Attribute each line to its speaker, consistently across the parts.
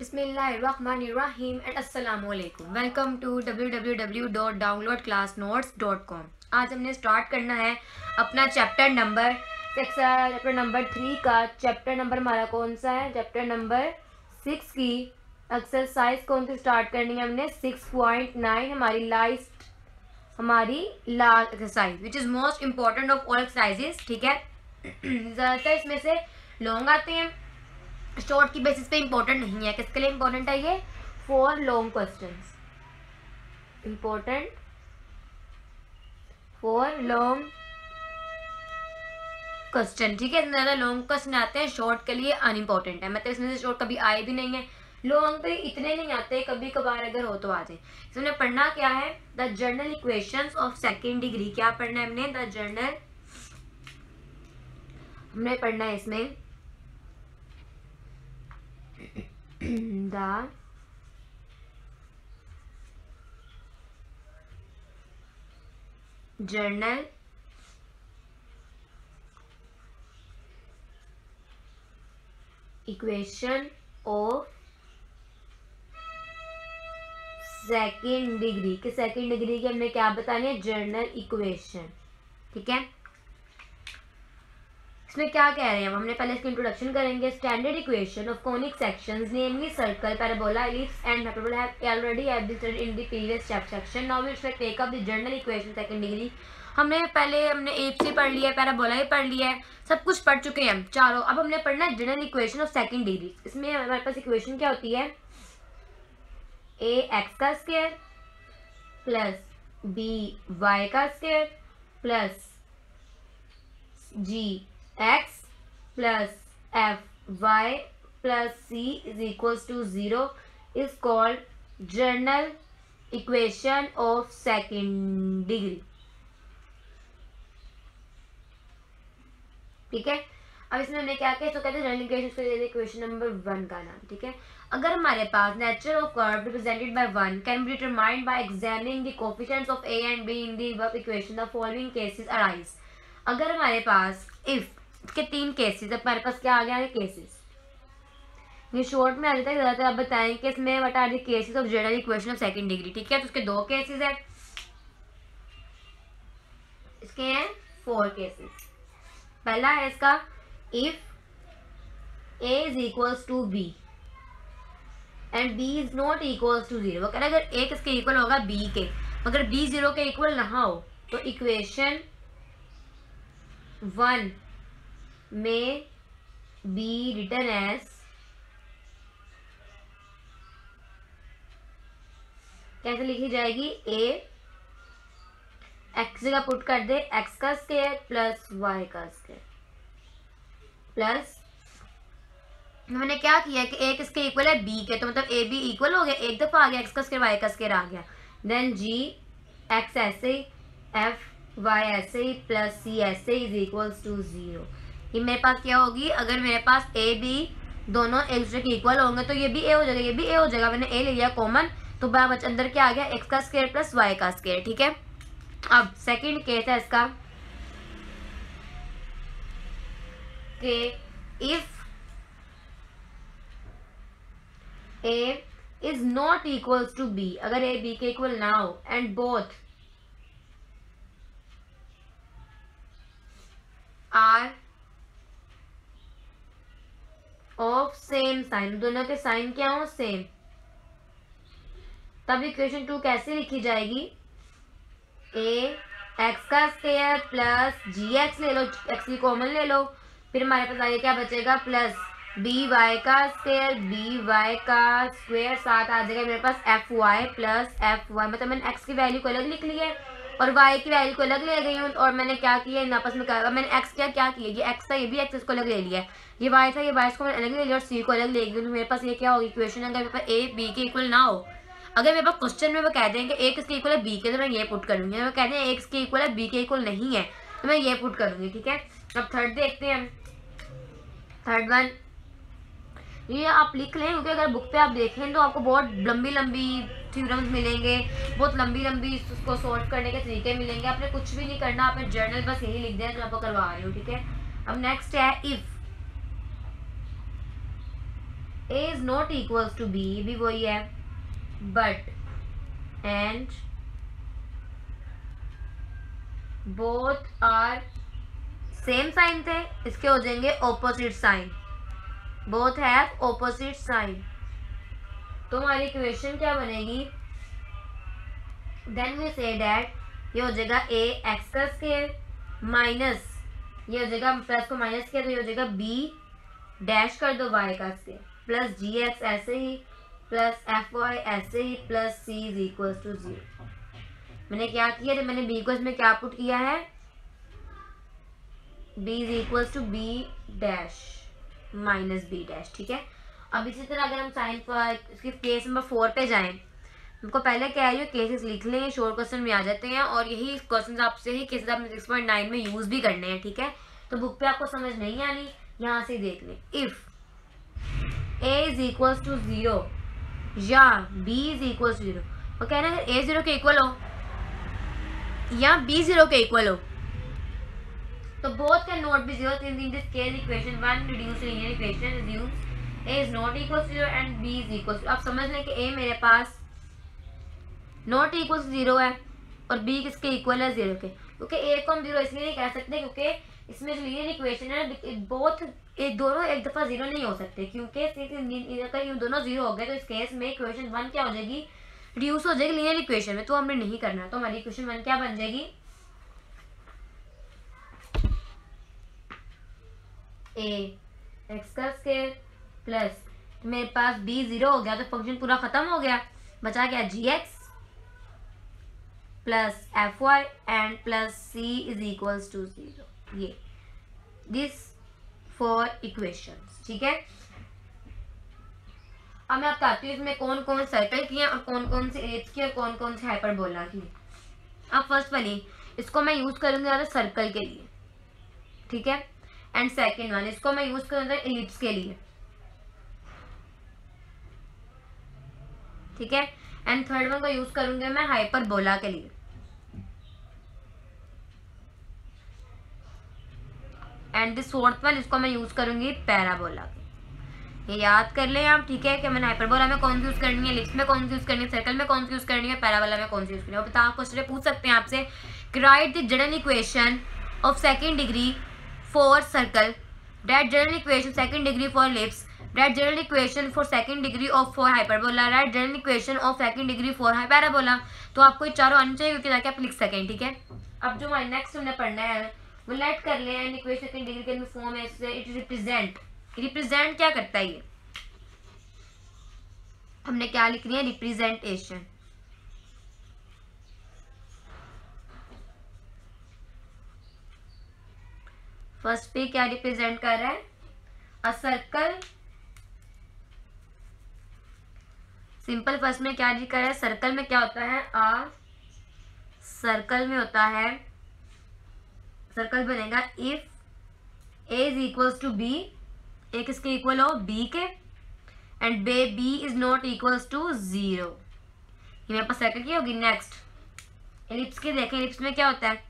Speaker 1: And अस्सलाम वालेकुम welcome to www.downloadclassnotes.com आज हमने स्टार्ट करना है अपना chapter number chapter number three का चैप्टर नंबर हमारा कौन सा है? चैप्टर नंबर सिक्स की एक्सरसाइज कौन सी स्टार्ट करनी है हमने? सिक्स पॉइंट नाइन हमारी लास्ट हमारी last exercise which is most important of all exercises ठीक है? ज़्यादातर इसमें से लॉन्ग आते हैं। शॉर्ट की बेसिस पे इंपॉर्टेंट नहीं है। किसके लिए इंपॉर्टेंट है ये? For long question important for long question ठीक है ज़्यादा लॉन्ग क्वेश्चन आते हैं शॉर्ट के लिए अनइम्पॉर्टेंट है। मतलब इसमें से शॉर्ट कभी आए भी नहीं है। लॉन्ग पे इतने नहीं आते कभी कभार अगर हो तो आ जाए। इसमें पढ़ना क्या है? The general equations of second degree क्या पढ़ना है हमने? द जर्नल हमने पढ़ना है इसमें। The journal equation of second degree. के सेकेंड डिग्री की हमने क्या बतानी है? General equation. ठीक है? इसमें क्या कह रहे हैं? हमने पहले इसकी इंट्रोडक्शन करेंगे। Standard equation of conic sections namely circle parabola ellipse and hyperbola have already have been studied in the previous chapter section now we will take up the general equation second degree हमने पहले हमने apps ही पढ़ लिया है parabola ही पढ़ लिया है। सब कुछ पढ़ चुके हैं। चारों, अब हमने पढ़ना है general equation of second degree इसमें हमारे पास इक्वेशन क्या होती है? ए एक्स का स्केयर प्लस बी वाई का square plus g x plus f y plus c is equals to zero is called general equation of second degree ठीक है? अब इसमें हमने क्या किया? तो कहते हैं general equation equation number one का नाम, ठीक है? अगर हमारे पास nature of curve represented by one can be determined by examining the coefficients of a and b in the equation the following cases arise अगर हमारे पास इफ़ के तीन केसेस अब हमारे पास क्या आ गया है? केसेस ये शॉर्ट में आ जाता है ज़्यादातर आप बताएँ कि इसमें what are the cases of general equation of second degree ठीक है तो उसके दो केसेस है। इसके हैं फोर केसेस पहला है इसका if a is equals to b and b is not equals to zero है, अगर एक इसके इक्वल होगा? बी के। मगर बी ज़ीरो के इक्वल ना हो तो equation one may be written as कैसे लिखी जाएगी? ए एक्स जगह पुट कर दे। एक्स का स्केयर प्लस वाई का स्केयर प्लस मैंने क्या किया कि एक इसके इक्वल है? बी के। तो मतलब ए बी इक्वल हो गया। एक दफ़ा आ गया। एक्स का स्केयर वाई का स्केयर आ गया। देन जी एक्स ऐसे एफ़ वाई ऐसे प्लस सी ऐसे इज़ इक्वल्स टू ज़ीरो ये मेरे पास क्या होगी? अगर मेरे पास ए बी दोनों एक दूसरे के इक्वल होंगे तो ये भी ए हो जाएगा, ये भी ए हो जाएगा। मैंने ए ले लिया कॉमन तो बड़ा बच अंदर क्या आ गया? एक्स का स्केयर प्लस वाई का स्केयर ठीक है? अब सेकेंड केस है इसका, के if a is not equal to b अगर ए बी के इक्वल ना हो and both are of same sign दोनों के साइन क्या हो? सेम तब इक्वेशन टू कैसे लिखी जाएगी? ए एक्स का स्क्वेयर प्लस जी एक्स ले लो एक्स की कॉमन ले लो। फिर हमारे पास आगे क्या बचेगा? प्लस बी वाई का स्क्वेयर बी वाई का स्क्वेयर साथ आ जाएगा। मेरे पास f y plus f y मतलब मैंने एक्स की वैल्यू को अलग लिख ली है। और वाई की वैल्यू को अलग ले गई हूँ, और मैंने क्या किया इन आपस में क्या मैंने एक्स क्या क्या किया ये एक्स था, ये भी एक्स इसको अलग ले लिया ये वाई था, ये वाई को अलग ले लिया और सी को अलग ले गई तो मेरे पास ये क्या होगी? इक्वेशन अगर मेरे पास ए बी के इक्वल ना हो, अगर मेरे पास क्वेश्चन में वो कह दें कि एक इसके इक्वल है? बी के तो मैं ये पुट करूँगी। मैं कहते हैं एक इसके इक्वल है? बी के इक्वल नहीं है तो मैं ये पुट करूँगी, ठीक है? अब थर्ड देखते हैं। थर्ड वन ये आप लिख लें, क्योंकि अगर बुक पे आप देखें तो आपको बहुत लंबी लंबी थ्योरम्स मिलेंगे, बहुत लंबी लंबी उसको सॉल्व करने के तरीके मिलेंगे। आपने कुछ भी नहीं करना, आपने जर्नल बस यही लिख दें जो आपको करवा रही हूँ, ठीक है? अब नेक्स्ट है if a is not equals to b भी वही है but and both are same sign थे, इसके हो जाएँगे opposite sign both have opposite sign तो हमारी इक्वेशन क्या बनेगी? देन वी से डैट ये हो जाएगा ए एक्स का स्केयर माइनस ये हो जाएगा प्लस को माइनस किया तो ये हो जाएगा बी डैश कर दो वाई का स्केयर प्लस जी एक्स ऐसे ही प्लस एफ़ वाई ऐसे ही plus c is equal to zero मैंने क्या किया जब मैंने बी को इसमें क्या पुट किया है? B is equal to b dash minus b dash ठीक है? अब इसी तरह अगर हम साइन इसके केस नंबर फोर पे जाएँ, हमको पहले क्या है केसेस लिख लें शोर क्वेश्चन में आ जाते हैं और यही क्वेश्चन आपसे ही केसेस आपने सिक्स पॉइंट नाइन में यूज़ भी करने हैं, ठीक है? तो बुक पे आपको समझ नहीं आनी, यहाँ से देख लें। If a is equal to zero या b is equal to zero वो कहना है ए ज़ीरो के इक्वल हो या बी ज़ीरो के इक्वल हो तो both can not be zero in this case equation one reduce linear equation assumes a is not equal to zero and b is equal to, आप समझ लें कि a मेरे पास नॉट इक्वल टू ज़ीरो है और बी किसके equal है? ज़ीरो के। क्योंकि ए को हम ज़ीरो इसलिए नहीं कह सकते क्योंकि इसमें जो लीनियर इक्वेशन है बोथ एक दोनों एक दफ़ा ज़ीरो नहीं हो सकते। क्योंकि अगर ये दोनों ज़ीरो हो गए तो इस केस में इक्वेशन वन क्या हो जाएगी? रिड्यूस हो जाएगी लीनियर इक्वेशन में तो हमने नहीं करना। तो हमारी इक्वेशन वन क्या बन जाएगी? ए एक्स का स्केयर प्लस मेरे पास बी ज़ीरो हो गया तो फ़ंक्शन पूरा खत्म हो गया। बचा क्या? G x plus f y and plus c is equals to zero ये दिस फॉर इक्वेशन ठीक है? अब मैं आपको आती हूँ, इसमें कौन कौन सर्कल किए और कौन कौन से एज की और कौन कौन से हाइपरबोला की अब फ़र्स्ट वाली, इसको मैं यूज़ करूँगी ज़्यादा सर्कल के लिए, ठीक है? एंड सेकेंड वन इसको मैं यूज़ करूँगा इलिप्स के लिए। ठीक है? एंड थर्ड वन को यूज़ करूँगी मैं हाइपरबोला के लिए। एंड दिस फोर्थ वन इसको मैं यूज़ करूँगी पैराबोला ये याद कर लें आप, ठीक है? कि मैंने हाइपरबोला में कौन सी यूज़ करनी है लिप्स में कौन सी यूज़ करनी है सर्कल में कौन सी यूज़ करनी है पैराबोला में कौन सी यूज़ करनी है? बता क्वेश्चन पूछ सकते हैं आपसे। Right the general equation of second degree for circle that general equation second degree for ellipse that general equation for second degree of for hyperbola right general equation of second degree for parabola तो आपको ये चारों आने चाहिए क्योंकि ताकि आप लिख सकें, ठीक है? अब जो हमारे नेक्स्ट हमने पढ़ना है, वो लेट कर ले एंड इक्वेशन सेकंड डिग्री के फॉर्म है, इससे इट रिप्रेजेंट रिप्रेजेंट क्या करता है ये? हमने क्या लिख लिया रिप्रेजेंटेशन फ़र्स्ट पे क्या रिप्रेजेंट कर रहा है? A circle. सिंपल फ़र्स्ट में क्या लिखा है? सर्कल में क्या होता है? आ सर्कल में होता है। सर्कल बनेगा if a is equals to b a किसके इक्वल हो बी के। And bay b is not equals to zero ये मेरे पास सर्कल की होगी। नेक्स्ट एलिप्स के देखें। एलिप्स में क्या होता है?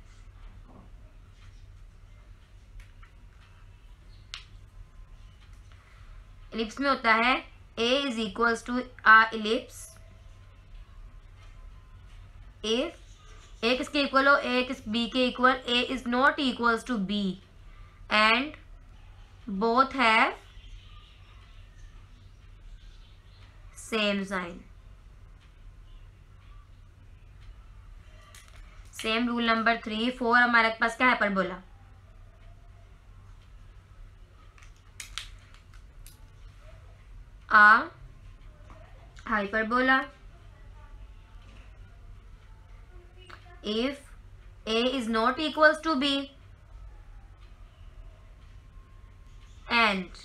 Speaker 1: एलिप्स में होता है ए इज़ इक्वल्स टू आ एलिप्स इफ़ ए किसके इक्वल हो? ए किस बी के equal a is not equals to b and both have same sign same rule number three four हमारे पास क्या है? पर आ hyperbola if a is not equals to b and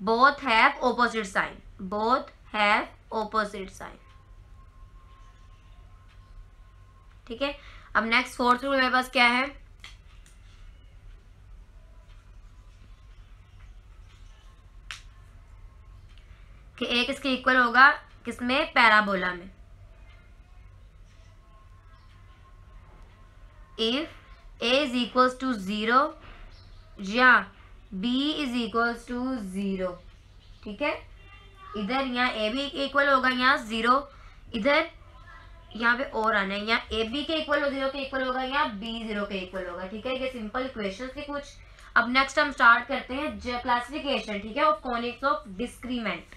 Speaker 1: both have opposite sign both have opposite sign ठीक है अब next fourth rule मेरे पास क्या है कि ए किसके इक्वल होगा? किसमें? पैराबोला में। If a is equals to zero या b is equals to zero ठीक है? इधर यहाँ ए बी इक्वल होगा, यहाँ ज़ीरो इधर यहाँ पे और आना है। यहाँ ए बी के इक्वल ज़ीरो के इक्वल होगा, यहाँ बी ज़ीरो के इक्वल होगा, ठीक है? ये सिंपल इक्वेशन थे कुछ। अब नेक्स्ट हम स्टार्ट करते हैं क्लासिफिकेशन ठीक है? ऑफ़ कॉनिक्स ऑफ़ डिस्क्रीमेंट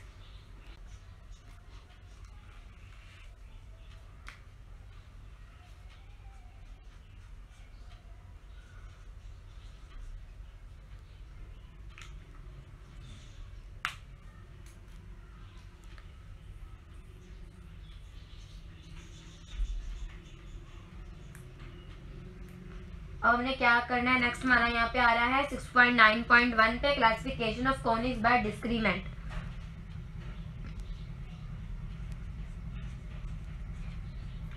Speaker 1: अब हमने क्या करना है? नेक्स्ट हमारा यहाँ पे आ रहा है 6.9.1 पे classification of conics by discriminant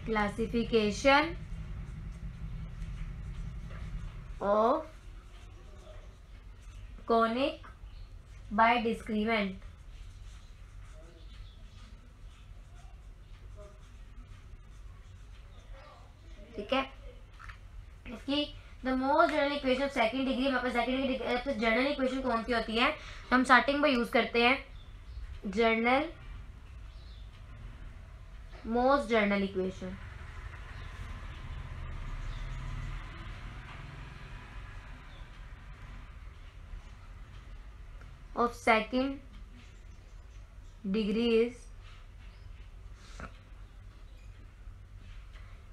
Speaker 1: classification of conic by discriminant ठीक है? इसकी the most general equation second degree हमारे पास सेकंड डिग्री जनरल इक्वेशन कौन सी होती है? तो हम स्टार्टिंग में यूज़ करते हैं general most general equation of second degree is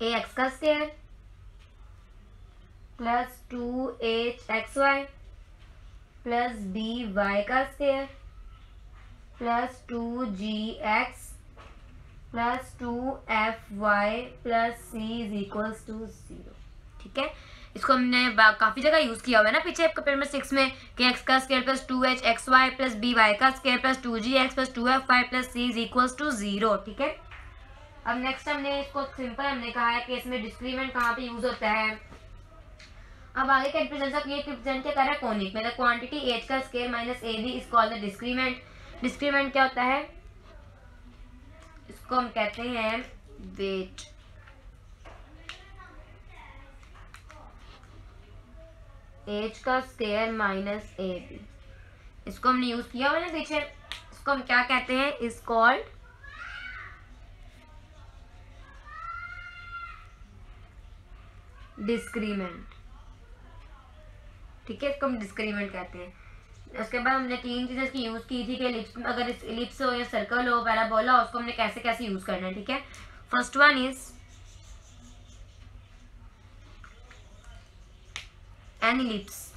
Speaker 1: a x का plus two h x y plus b y का square, plus two g x, plus two f y plus c is equals to zero. ठीक है? इसको हमने काफ़ी जगह use किया हुआ है ना पीछे पेपर में सिक्स में, कि एक्स का square plus two h x y plus b y का square plus two g x plus two f y plus c is equals to zero ठीक है? अब नेक्स्ट हमने इसको सिंपल हमने कहा है कि इसमें डिस्क्रीमेंट कहाँ पे यूज़ होता है? अब आगे क्या रिप्रेजेंट ये रिप्रेजेंट क्या कर रहा है? कॉनिक में। क्वांटिटी एच का square minus a b is called the discriminant discriminant क्या होता है? इसको हम कहते हैं वेट एच का स्केयर माइनस ए बी इसको हमने यूज़ किया हुआ ना पीछे? इसको हम क्या कहते हैं? इज़ कॉल्ड डिस्क्रीमेंट ठीक है, इसको हम डिस्क्रीमेंट कहते हैं। उसके बाद हमने तीन चीज़ें इसकी यूज़ की थी कि लिप्स अगर लिप्स हो या सर्कल हो पैराबोला उसको हमने कैसे कैसे यूज़ करना है, ठीक है? First one is an ellipse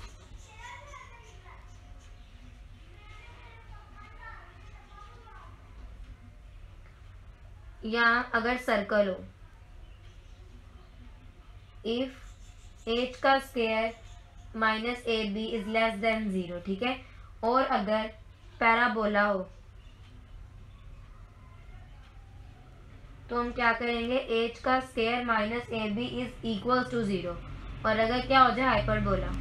Speaker 1: या अगर सर्कल हो इफ़ एच का square minus a b is less than zero ठीक है? और अगर पैराबोला हो तो हम क्या करेंगे? एच का square minus a b is equal to zero और अगर क्या हो जाए? हाइपरबोला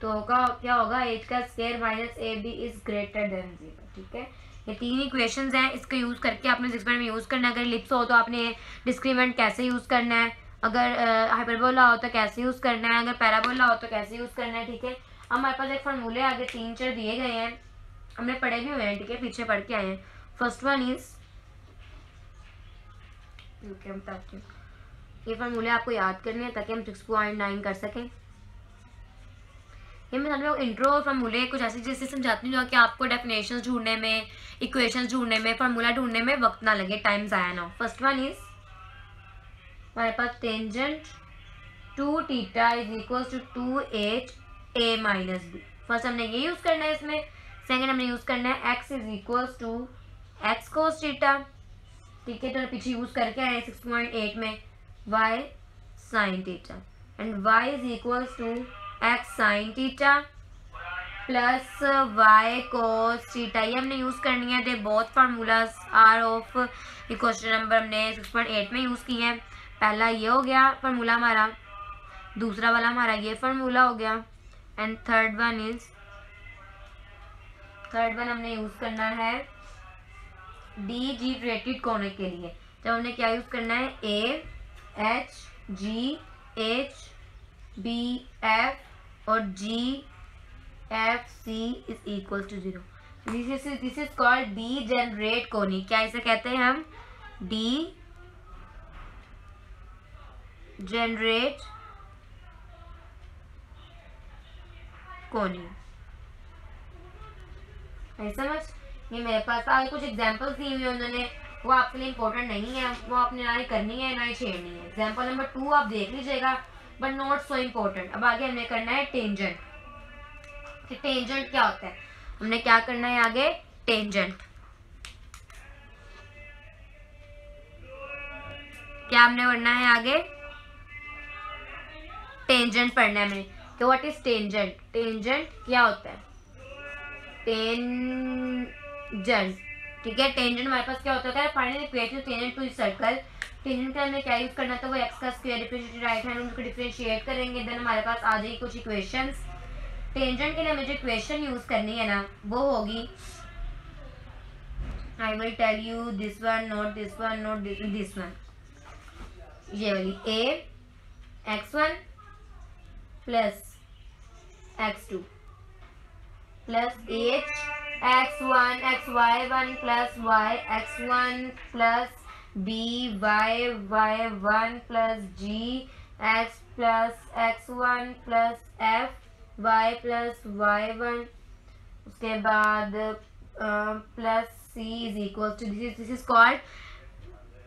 Speaker 1: तो होगा, क्या होगा? एच का square minus a b is greater than zero ठीक है? ये तीन इक्वेशंस हैं, इसका यूज़ करके आपने डिस्क्रीमेंट में यूज़ करना है। अगर लिप्स हो तो आपने डिस्क्रीमेंट कैसे यूज़ करना है? अगर हाइपरबोला हो तो कैसे यूज़ करना है? अगर पैराबोला हो तो कैसे यूज़ करना है? ठीक है? अब हमारे पास एक फॉर्मूले आगे तीन चार दिए गए हैं। हमने पढ़े भी हुए हैं, ठीक है? पीछे पढ़ के आए हैं। फ़र्स्ट वन इज़ ओके बताती हूँ। ये फॉर्मूले आपको याद करने हैं ताकि हम सिक्स पॉइंट नाइन कर सकें। ये मैं इंट्रो फार्मूले कुछ ऐसी चीज़ें समझाती हूँ कि आपको डेफिनेशन ढूँढने में इक्वेशन ढूँढने में फार्मूला ढूँढने में वक्त ना लगे टाइम ज़ाया ना हो। फ़र्स्ट वन इज़ हमारे पास tangent two theta is equal to two h a minus b first हमने ये यूज़ करना है इसमें सेकेंड हमने यूज़ करना है x is equal to x cos theta ठीक है तो पीछे यूज़ करके आए सिक्स पॉइंट एट में y sine theta and y is equal to x sine theta plus y cos theta ये हमने यूज़ करनी है they both formulas are of question number हमने सिक्स पॉइंट एट में यूज़ किए हैं। पहला ये हो गया फार्मूला हमारा। दूसरा वाला हमारा ये फार्मूला हो गया। And third one is third one हमने यूज़ करना है डी जी रेटेड कोने के लिए। जब हमने क्या यूज़ करना है? A h g h b f और g f c is equal to zero this is this is called degenerate conic. क्या इसे कहते हैं हम? डी जनरेट कोनी समझ ये मेरे पास आगे कुछ एग्जांपल्स दी हुई उन्होंने। वो आपके लिए इंपॉर्टेंट नहीं है। वो आपने ना ही करनी है, ना ही छेड़नी है। एग्ज़ाम्पल नंबर टू आप देख लीजिएगा बट नॉट सो इम्पोर्टेंट अब आगे हमें करना है टेंजेंट कि टेंजेंट क्या होता है? हमने क्या करना है आगे? टेंजेंट क्या हमने करना है आगे? टेंजेंट पढ़ना है हमें तो व्हाट इज़ टेंजेंट टेंजेंट क्या होता है? टेंजेंट ठीक है? टेंजेंट हमारे पास क्या होता है? Final equation tangent to circle tangent का हमें क्या यूज़ करना था? वो एक्स का स्क्वायर डिफरेंशिएट राइट हैंड उनको डिफरेंशिएट करेंगे। देन हमारे पास आ जाएगी कुछ इक्वेशंस टेंजेंट के लिए मुझे इक्वेशन यूज़ करनी है ना? वो होगी I will tell you this one not this one not this one ये वाली a x one plus x two. Plus h, x one, x y one, plus y, x one, plus b, y y one, plus g, x plus x one, plus f, y plus y one. उसके बाद plus c is equal to, this this is called,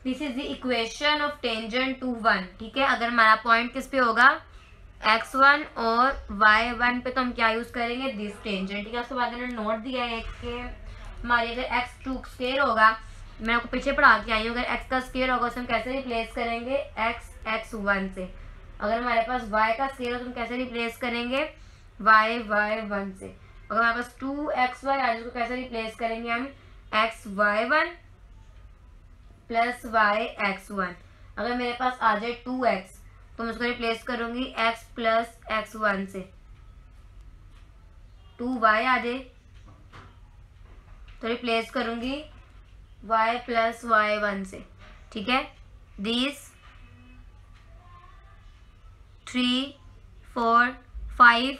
Speaker 1: this is the equation of tangent to one, ठीक है? अगर हमारा point किस पे होगा? X one और वाई वन पे तो हम क्या यूज़ करेंगे? दिस टेंजेंट ठीक है? उसके बाद नोट दिया है कि। हमारी अगर एक्स टू स्केयर होगा। मैं आपको पीछे पढ़ा के आई हूँ। अगर एक्स का स्केयर होगा, उसे हम कैसे रिप्लेस करेंगे? एक्स एक्स वन से। अगर हमारे पास वाई का स्केयर हो तो हम कैसे रिप्लेस करेंगे? वाई वाई वन से। अगर हमारे पास टू एक्स वाई आज उसको कैसे रिप्लेस करेंगे हम? X y one plus y x one अगर मेरे पास आ जाए टू एक्स तो मैं उसको रिप्लेस करूँगी एक्स प्लस एक्स वन से। टू वाई आ जाए। तो रिप्लेस करूँगी वाई प्लस वाई वन से। ठीक है? This three four five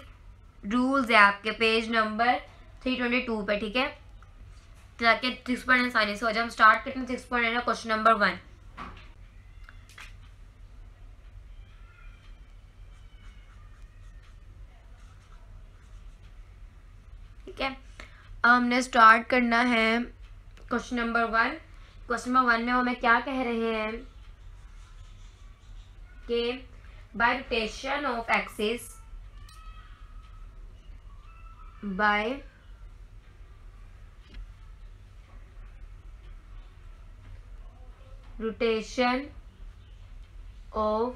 Speaker 1: rules है आपके page number three twenty two पे, ठीक है? ताकि सिक्स पॉइंट आसानी से हो जाए। हम स्टार्ट करते हैं six point question number one ठीक है? हमने स्टार्ट करना है question number one question number one में हमें क्या कह रहे हैं? कि by rotation of axis by rotation of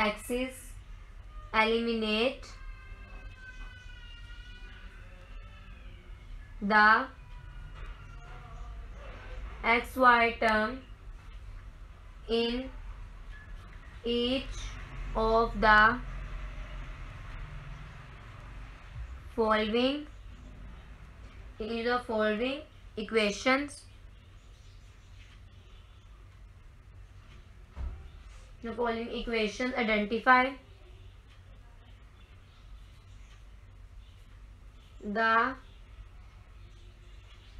Speaker 1: axis eliminate the xy term in each of the following in the following equations. The following equations identify the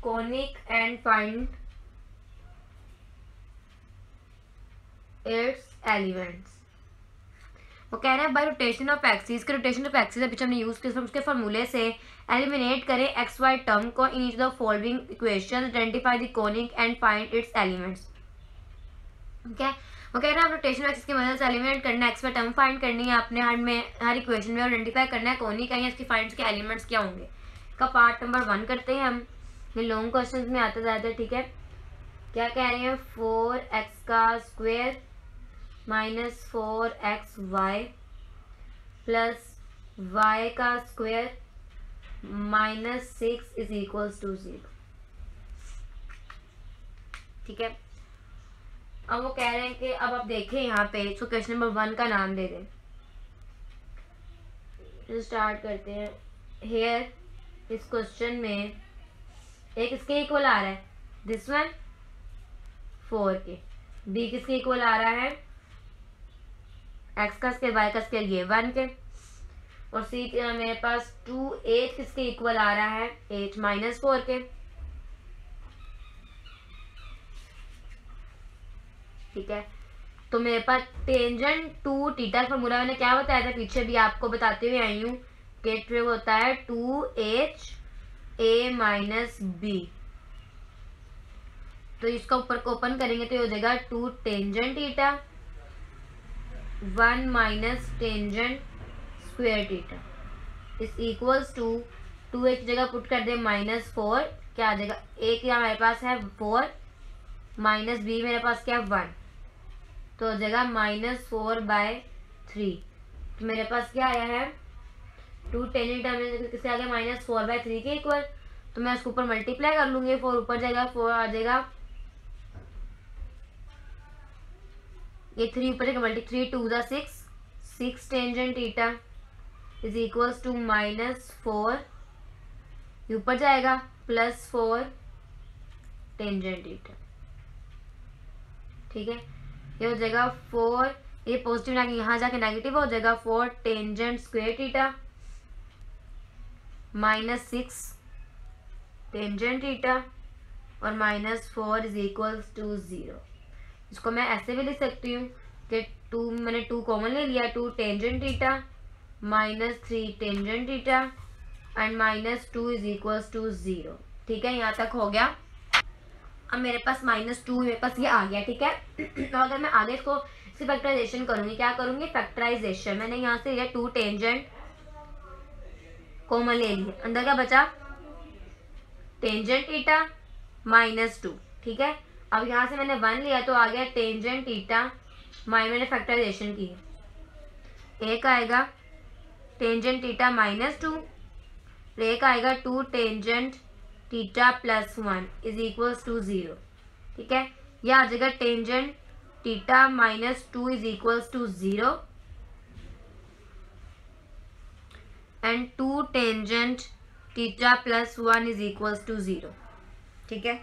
Speaker 1: conic and find its elements वो कह रहे हैं by rotation of axis के rotation of axis पीछे हमने use किया उसके फॉर्मूले से एलिमिनेट करें एक्स वाई टर्म को in the following equation identify the conic and find its elements ठीक है? वो कह रहे हैं, आप रोटेशन एक्सिस की मदद से एलिमिनेट करना है एक्स वाई टर्म फाइंड करनी है आपने, हर में, हर इक्वेशन में आइडेंटिफाई करना है कोनिक है इसकी फाइंड्स के एलिमेंट्स क्या होंगे? का पार्ट नंबर वन करते हैं हम। ये लॉन्ग क्वेश्चन में आता जाता है, ठीक है? क्या कह रहे हैं? फोर एक्स का square minus four x y plus y का square minus six is equals to zero ठीक है? अब वो कह रहे हैं कि अब आप देखें यहाँ पे इसको क्वेश्चन नंबर वन का नाम दे दें। स्टार्ट करते हैं। हेयर इस क्वेश्चन में एक इसके इक्वल आ रहा है? दिस वन फोर के। बी किसके इक्वल आ रहा है? एक्स का स्केल वाई का स्केल ये वन के। और सी मेरे पास टू एच किसके इक्वल आ रहा है? एच माइनस फोर के। ठीक है? तो मेरे पास टेंजेंट टू टीटा फॉर्मूला मैंने क्या बताया था? पीछे भी आपको बताते हुए आई हूँ कि होता है two h a minus b तो इसका ऊपर को ओपन करेंगे तो ये हो जाएगा two tangent theta one minus tangent square theta is equals to two एक जगह पुट कर दे माइनस फोर क्या आ जाएगा? ए क्या मेरे पास है? फोर माइनस बी मेरे पास क्या है? वन तो हो जाएगा माइनस फोर बाय थ्री तो मेरे पास क्या आया है? टू टेन टर्म किससे आ गया माइनस फोर बाय थ्री के इक्वल तो मैं उसके ऊपर मल्टीप्लाई कर लूँगी फोर ऊपर जाएगा फोर आ जाएगा। ये थ्री ऊपर जाएगा मल्टी थ्री टू ज़ा six six tangent theta is equals to minus four ऊपर जाएगा प्लस फोर टेंजेंट ईटा ठीक है? ये हो जाएगा फोर ये पॉजिटिव यहाँ जाके नेगेटिव हो जाएगा four tangent square theta minus six tangent theta और minus four is equals to zero. इसको मैं ऐसे भी लिख सकती हूँ कि टू, मैंने टू कॉमन ले लिया, two tangent theta minus three tangent theta and minus two is equals to zero. ठीक है, यहाँ तक हो गया। अब मेरे पास माइनस टू, मेरे पास ये आ गया, ठीक है? तो अगर मैं आगे इसकी फैक्टराइजेशन करूँगी, क्या करूँगी? फैक्टराइजेशन मैंने यहाँ से लिया टू टेंजेंट कॉमन ले लिया अंदर क्या बचा? टेंजेंट ईटा माइनस टू ठीक है? अब यहाँ से मैंने वन लिया तो आ गया टेंजेंट ईटा माइन मैंने फैक्टराइजेशन की। है एक आएगा टेंजेंट ईटा माइनस टू एक आएगा two tangent theta plus one is equals to zero ठीक है? यह आ जाएगा tangent theta minus two is equals to zero and two tangent theta plus one is equals to zero ठीक है?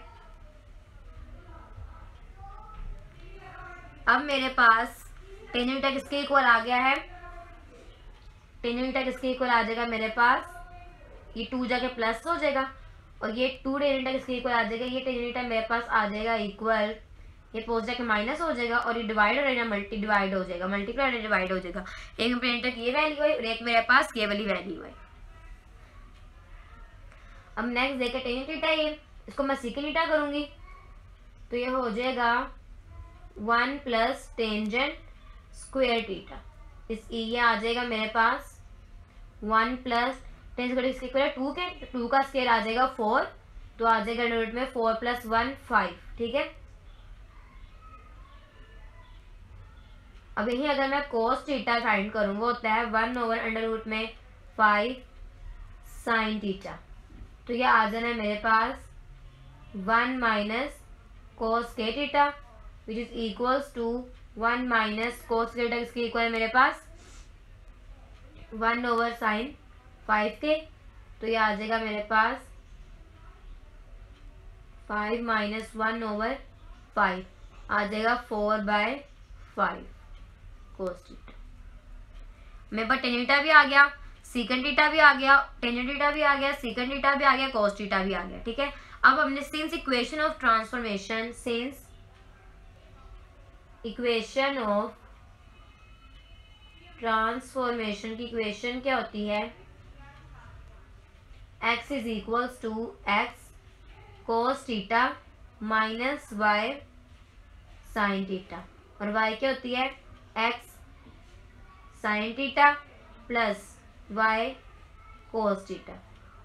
Speaker 1: अब मेरे पास टेंजेंट किसके इक्वल आ गया है। टेंजेंट किसके इक्वल आ जाएगा मेरे पास। ये टू जाके प्लस हो जाएगा। और ये टू टेंजेंट किसके इक्वल आ जाएगा। ये टेंजेंट मेरे पास आ जाएगा इक्वल ये पोस्ट जाके माइनस हो जाएगा और ये डिवाइड हो जाएगा मल्टी डिवाइड हो जाएगा मल्टीप्लाई डिवाइड हो जाएगा। एक टेंजेंट की ये वैल्यू है और एक मेरे पास ये वाली वैल्यू है। अब नेक्स्ट देखा टेंजेंट टीटा ये इसको मैं सीके टीटा करूँगी। तो ये हो जाएगा one plus tangent square theta is e ये आ जाएगा मेरे पास one plus ten square two के टू का स्केयर आ जाएगा फोर तो आ जाएगा में फोर प्लस वन फाइव ठीक है? अब यही अगर मैं कोस टीटा फाइंड करूँ, वो होता है वन ओवर अंडर रूट में फाइव साइन टीटा तो ये आ जाना है मेरे पास वन माइनस कोस के theta which is equals to one minus cos के टीटा किसके इक्वल है मेरे पास? वन ओवर साइन फाइव के तो ये आ जाएगा मेरे पास five minus one over five आ जाएगा फोर बाय फाइव कोस मेरे पास टेनिटा भी आ गया सीकन टीटा भी आ गया टेन टीटा भी आ गया सीकन टीटा भी आ गया कोस टीटा भी आ गया, ठीक है? अब हमने since equation of transformation since equation of transformation की इक्वेशन क्या होती है? X is equals to x cos theta minus y sine theta और वाई क्या होती है? X sine theta plus y cos theta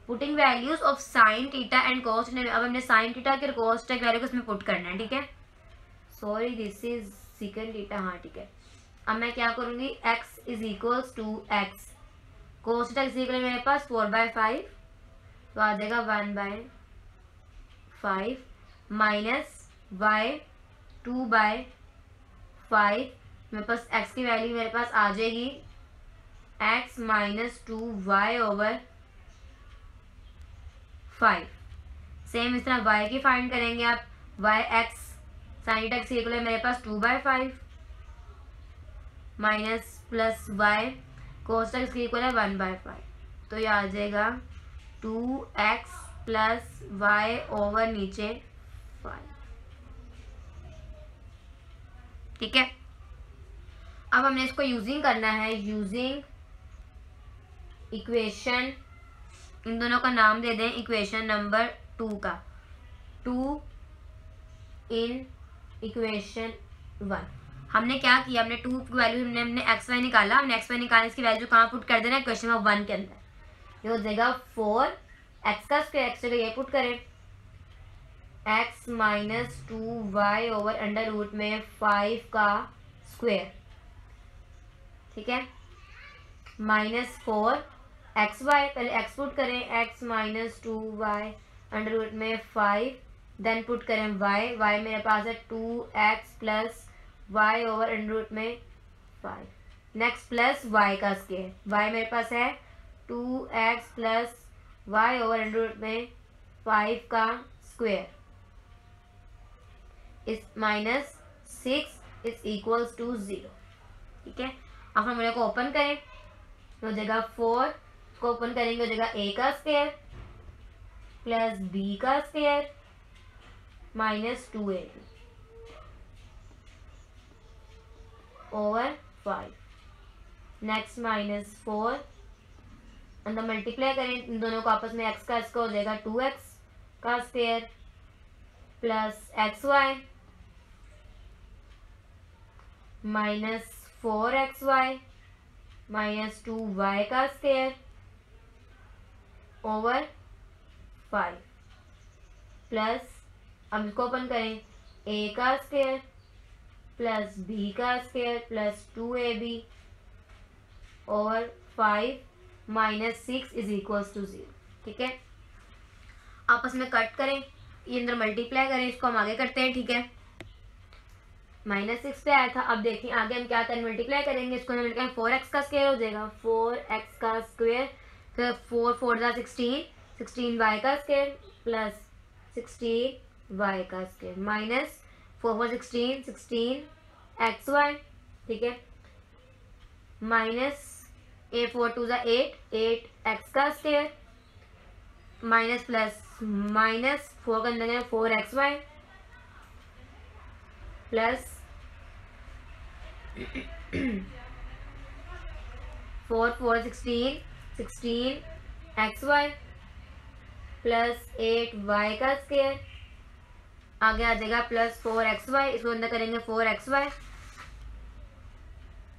Speaker 1: putting values of sine theta and cos theta अब हमने साइन टीटा के कोस टीटा वैल्यू को इसमें put करना है, ठीक है? सॉरी दिस इज़ सिकन टीटा हाँ ठीक है। अब मैं क्या करूँगी? X is equals to x cos theta किसी मेरे पास? फोर बाय फाइव तो आ जाएगा one by five minus y two by five मेरे पास एक्स की वैल्यू मेरे पास आ जाएगी x minus two y over five same इस तरह वाई की फाइंड करेंगे आप. Y x sine x equal है मेरे पास two by five minus plus y cos theta किसके इक्वल है वन बाय फाइव तो ये आ जाएगा two x plus y over नीचे फाइव ठीक है? अब हमने इसको यूजिंग करना है यूजिंग इक्वेशन इन दोनों का नाम दे दें इक्वेशन नंबर टू का. टू इन इक्वेशन वन हमने क्या किया? हमने टू की वैल्यू हमने हमने एक्स वाई निकाला. हमने एक्स वाई निकालने इसकी वैल्यू कहाँ पुट कर देना क्वेश्चन नंबर वन के अंदर. ये हो जाएगा फोर एक्स का स्क्वायर एक्स जगह ये पुट करें. X minus two y over under root में फाइव का स्क्वायर ठीक है? माइनस फोर, एक्स वाई, पहले एक्स पुट करें, x minus two y, under root में फाइव, देन पुट करें वाई वाई मेरे पास है two x plus y over under root में फाइव। नेक्स्ट प्लस वाई का स्केयर वाई मेरे पास है two x plus y over under root में फाइव का square. Is minus six is equals to zero ठीक है? अब फॉर्मूले को ओपन करें। हो जाएगा फोर इसको ओपन करेंगे, हो जाएगा ए का स्क्वायर प्लस बी का square minus two a over five next minus four अंदर मल्टीप्लाई करें। इन दोनों को आपस में एक्स का इसका हो जाएगा टू एक्स का square plus x y minus four x y minus two y का स्केयर ओवर फाइव प्लस अब इसको ओपन करें ए का स्क्वेयर प्लस बी का square plus two a b over five minus six is equal to zero ठीक है? आपस में कट करें, ये अंदर मल्टीप्लाई करें, इसको हम आगे करते हैं, ठीक है? माइनस सिक्स पे आया था, अब देखिए आगे हम क्या करें मल्टीप्लाई करेंगे, इसको फोर एक्स का स्क्वेयर हो जाएगा। फोर एक्स का स्क्वेयर फोर फोर ज़ा सिक्सटीन सिक्सटीन वाई का स्केयर प्लस सिक्सटीन वाई का square minus four four sixteen sixteen x y ठीक है? माइनस ए फोर टू ज़ा एट एट एक्स का square minus plus minus four का अंदर four x y plus four four, sixteen sixteen, x, y, plus eight, y का square. आगे आ जाएगा प्लस फोर, एक्स, वाई। इसको अंदर करेंगे four, x, y,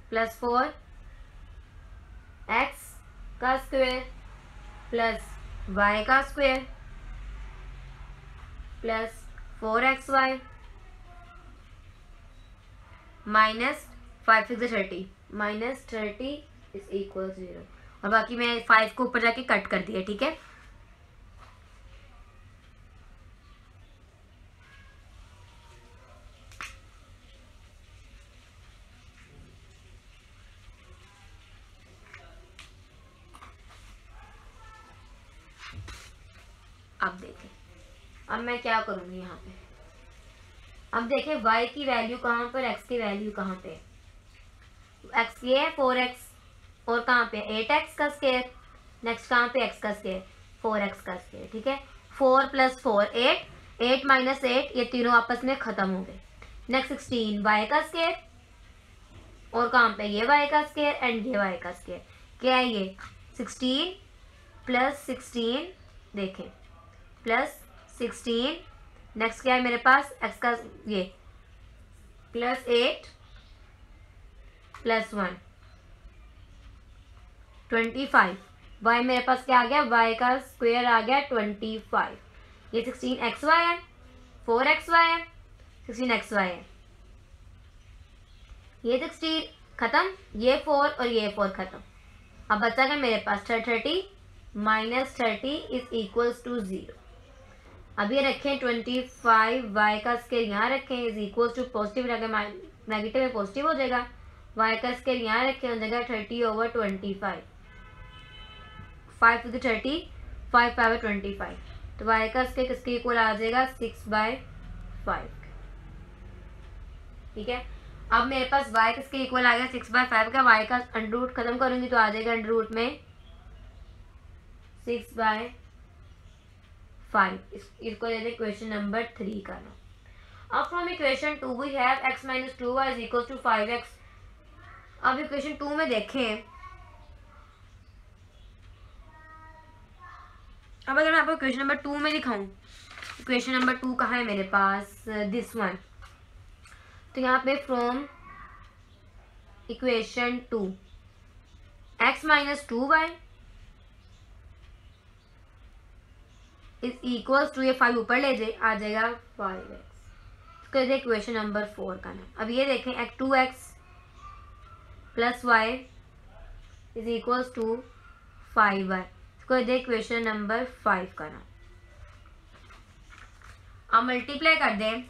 Speaker 1: plus four, x का स्क्वेयर प्लस वाई का square plus four, x, y, minus five six thirty minus thirty is equal zero और बाकी मैं फाइव को ऊपर जाके कट कर दिया, ठीक है? अब देखें। अब मैं क्या करूँगी यहाँ पे? अब देखें y की वैल्यू कहाँ पर, x की वैल्यू कहाँ पे x ये है फोर एक्स और कहाँ पे एट एक्स का स्केयर नेक्स्ट कहाँ पे एक्स का स्केयर फोर एक्स का स्केयर ठीक है? Four plus four eight eight minus eight ये तीनों आपस में ख़त्म हो गए। नेक्स्ट सिक्सटीन वाई का स्केयर और कहाँ पे ये वाई का स्केयर एंड ये वाई का स्केयर क्या है ये? सिक्सटीन प्लस सिक्सटीन देखें। प्लस सिक्सटीन नेक्स्ट क्या है मेरे पास? एक्स का ये। Plus eight plus one. Twenty five. Y मेरे पास क्या आ गया? वाई का स्क्वेयर आ गया ट्वेंटी फाइव। ये सिक्सटीन एक्स वाई है फोर एक्स वाई है सिक्सटीन एक्स वाई है। ये सिक्सटीन खत्म, ये फोर और ये फोर खत्म। अब बचा गया मेरे पास thirty minus thirty is equals to zero अब ये रखें ट्वेंटी फाइव वाई का स्केयर यहाँ रखें is equals to positive negative में पॉजिटिव हो जाएगा वाई का स्केल यहाँ रखें हो जाएगा thirty over twenty five five two thirty five five twenty five तो वाई का स्केल किसके इक्वल आ जाएगा? सिक्स बाय फाइव ठीक है? अब मेरे पास y किसके इक्वल आ गया? सिक्स बाय फाइव का y का अंडर रूट खत्म करूँगी तो आ जाएगा अंडर रूट में सिक्स बाय फाइव इसको दे दें क्वेश्चन नंबर थ्री का अब from equation two we have x minus two y is equal to five x अब इक्वेशन टू में देखें। अब अगर मैं आपको क्वेश्चन नंबर टू में दिखाऊँ क्वेश्चन नंबर टू कहाँ है मेरे पास? दिस वन तो यहाँ पे from equation two x minus two y is equals to ये फाइव ऊपर ले जाए, आ जाएगा फाइव एक्स देखिए इक्वेशन नंबर फोर का नाम। अब ये देखें x two x plus y is equals to five y. इसको देखिए इक्वेशन नंबर फाइव का नाम। अब मल्टीप्लाई कर दें।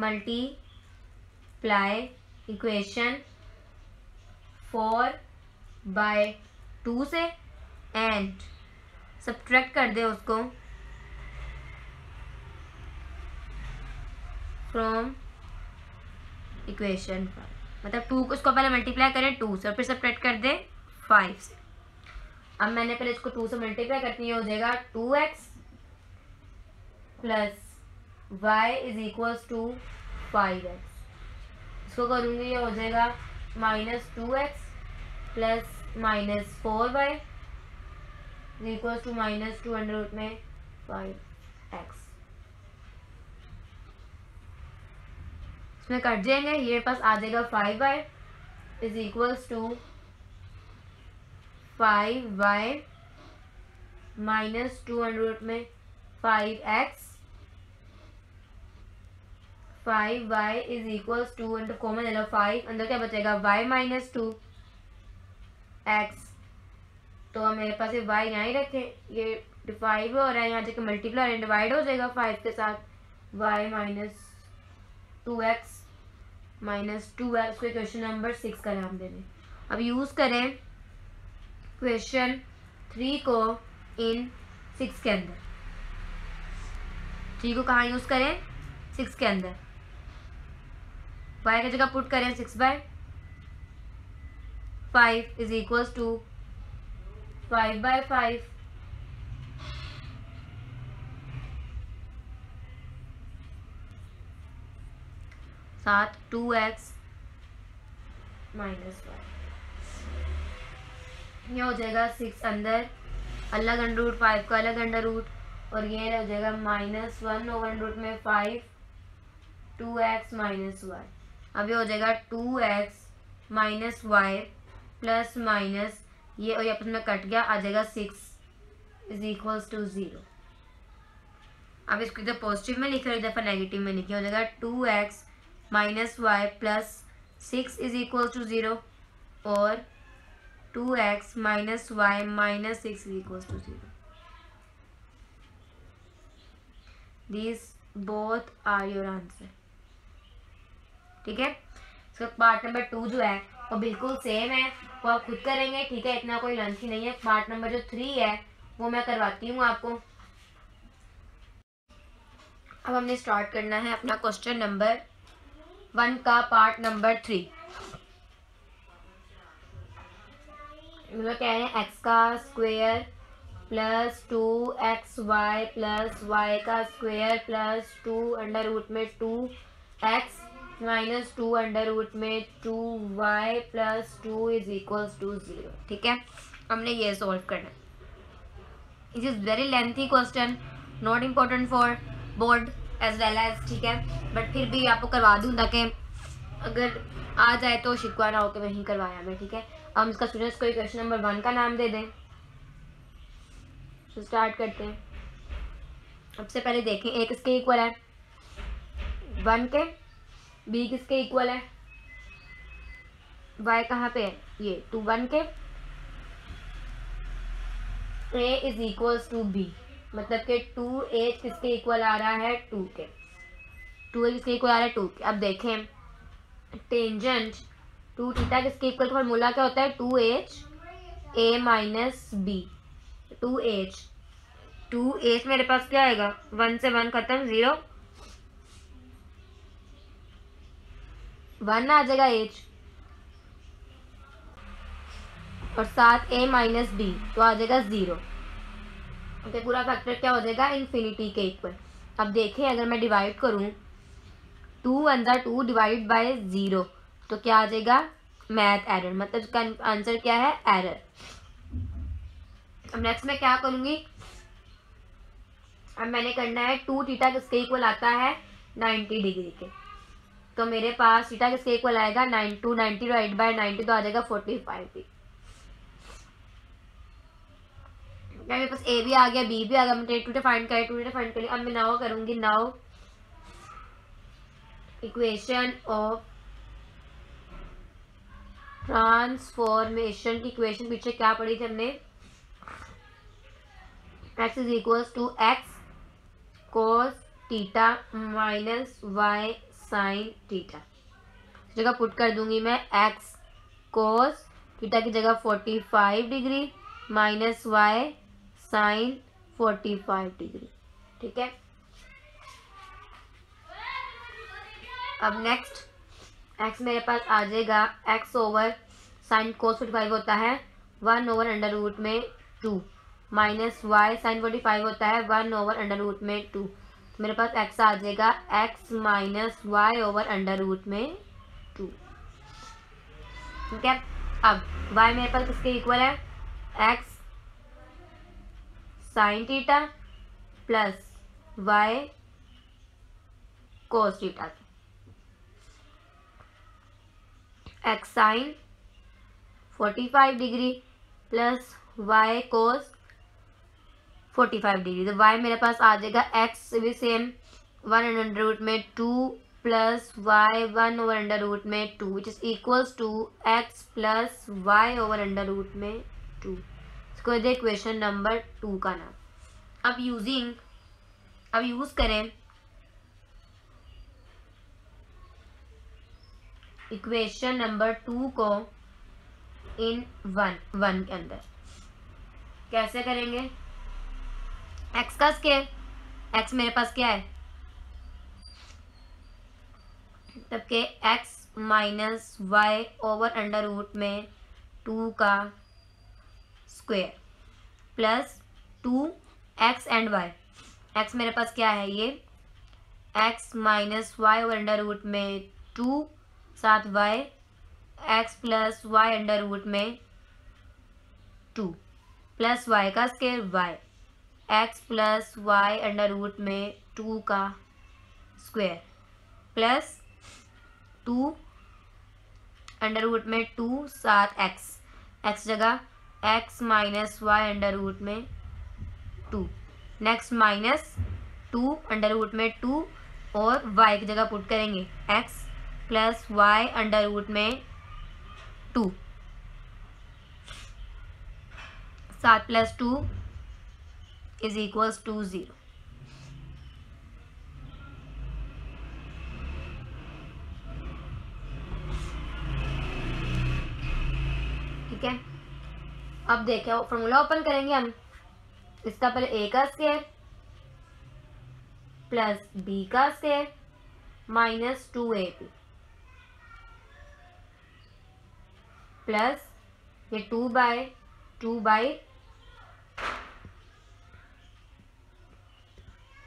Speaker 1: Multiply equation four by two से एंड। सब्ट्रैक्ट कर दे उसको। फ्रॉम इक्वेशन मतलब टू को, इसको पहले मल्टीप्लाई करें टू से, और फिर सब्ट्रैक्ट कर दे फाइव से। अब मैंने पहले इसको टू से मल्टीप्लाई करती है हो जाएगा two x plus y is equals to five x इसको करूँगी, ये हो जाएगा minus two x plus minus four y is equals to minus two hundred में फाइव एक्स इसमें कट जाएँगे ये पास आ जाएगा five y is equals to five y minus two under में five x five y is equals to under common ले लो फाइव अंदर क्या बचेगा? वाई माइनस टू एक्स तो मेरे पास ये वाई यहाँ ही रखे, ये फाइव हो रहा है, यहाँ जाके मल्टीप्लाई डिवाइड हो जाएगा फाइव के साथ. Y minus two x minus two है को क्वेश्चन नंबर सिक्स का नाम दे दें अब यूज़ करें क्वेश्चन थ्री को इन सिक्स के अंदर। थ्री को कहाँ यूज़ करें? सिक्स के अंदर। वाई की जगह पुट करें six by five is equals to five by five सात टू एक्स माइनस वाई ये हो जाएगा सिक्स अंदर, अलग अंडर रूट फाइव का अलग अंडर रूट, और ये हो जाएगा माइनस वन ओवर रूट में five, two x minus y अब ये हो जाएगा two x minus y plus minus, ये और आपस में कट गया, आ जाएगा six is equals to zero. अब इसको इधर पॉजिटिव में लिख रहे दफ़ा नेगेटिव में लिखे हो जाएगा two x minus y plus six is equal to zero और two x minus y minus six is equal to zero. This both are your answer ठीक है? इसका पार्ट नंबर टू जो है, वो बिल्कुल सेम है। वो आप खुद करेंगे, ठीक है? इतना कोई लंच ही नहीं है। पार्ट नंबर जो थ्री है, वो मैं करवाती हूँ आपको। अब हमने स्टार्ट करना है अपना क्वेश्चन नंबर वन का पार्ट नंबर थ्री मतलब क्या है एक्स का square plus two x y plus y का square plus two under root में two x minus two under root में two y plus two is equals to zero ठीक है? हमने ये सॉल्व करना है। It is very lengthy question not important for board as well as ठीक है? बट फिर भी आपको करवा दूँ ताकि अगर आ जाए तो शिकवा ना हो कि वहीं करवाया मैं, ठीक है? हम इसका स्टूडेंट्स को क्वेश्चन नंबर वन का नाम दे दें। स्टार्ट करते हैं। सबसे पहले देखें ए किसके इक्वल है? वन के। बी किसके इक्वल है? वाई कहाँ पे है? ये टू वन के। A is equals to b मतलब कि टू एच किसके इक्वल आ रहा है टू के। टू ए किसके इक्वल आ रहा है टू के। अब देखें टेंजेंट टू थीटा किसके इक्वल फॉर्मूला क्या होता है? Two h a minus b two h two h मेरे पास क्या आएगा? वन से वन खत्म ज़ीरो वन आ जाएगा एच और साथ ए माइनस बी तो आ जाएगा ज़ीरो ओके पूरा फैक्टर क्या हो जाएगा? इन्फिनिटी के इक्वल अब देखें, अगर मैं डिवाइड करूँ टू अंदर टू डिवाइड बाय ज़ीरो तो क्या आ जाएगा? मैथ एरर मतलब इसका आंसर क्या है? एरर अब नेक्स्ट मैं क्या करूँगी? अब मैंने करना है टू टीटा किसके इक्वल आता है? नाइन्टी डिग्री के. तो मेरे पास टीटा किसके इक्वल आएगा? Nine two ninety divide by ninety तो आ जाएगा फोर्टी फाइव भी मेरे पास ए भी आ गया बी भी आ गया, मैंने टू फाइंड कर टू फाइंड कर लिया अब मैं नाउ करूँगी नाउ इक्वेशन ऑफ़ ट्रांसफॉर्मेशन की इक्वेशन पीछे क्या पढ़ी थी हमने? X is equals to x cos theta minus y sine theta जगह पुट कर दूँगी मैं एक्स कोस टीटा की जगह forty five degree minus y sine forty five degree ठीक है? अब नेक्स्ट एक्स मेरे पास आ जाएगा। X over sine cos forty five होता है। वन ओवर अंडर रूट में two minus y sine forty five होता है। वन ओवर अंडर रूट में टू मेरे पास एक्स आ जाएगा। X minus y over under root में टू ठीक है? अब वाई मेरे पास किसके इक्वल है? X sine theta plus y cos theta x sine forty five degree plus y cos forty five degree. तो वाई मेरे पास आ जाएगा एक्स भी सेम वन अंडर रूट में two plus y one over under root में two which is equals to x plus y over under root में two इसको दे इक्वेशन नंबर टू का नाम। अब यूजिंग अब यूज़ करें। इक्वेशन नंबर टू को इन वन वन के अंदर। कैसे करेंगे? एक्स का स्केयर एक्स मेरे पास क्या है? तब के x minus y over under root में टू का square plus two x and y x मेरे पास क्या है ये? X minus y over under root में टू साथ y x plus y under root में टू प्लस वाई का square y x plus y under root में टू का square plus two under root में टू सात एक्स एक्स जगह x minus y under root में two next minus two under root में two और y की जगह पुट करेंगे. X plus y under root में टू सात plus two is equals two zero ठीक है? अब देखें फॉर्मूला ओपन करेंगे हम। इसका पहले ए का स्केयर प्लस बी का square minus two a p plus ये टू बाय टू बाय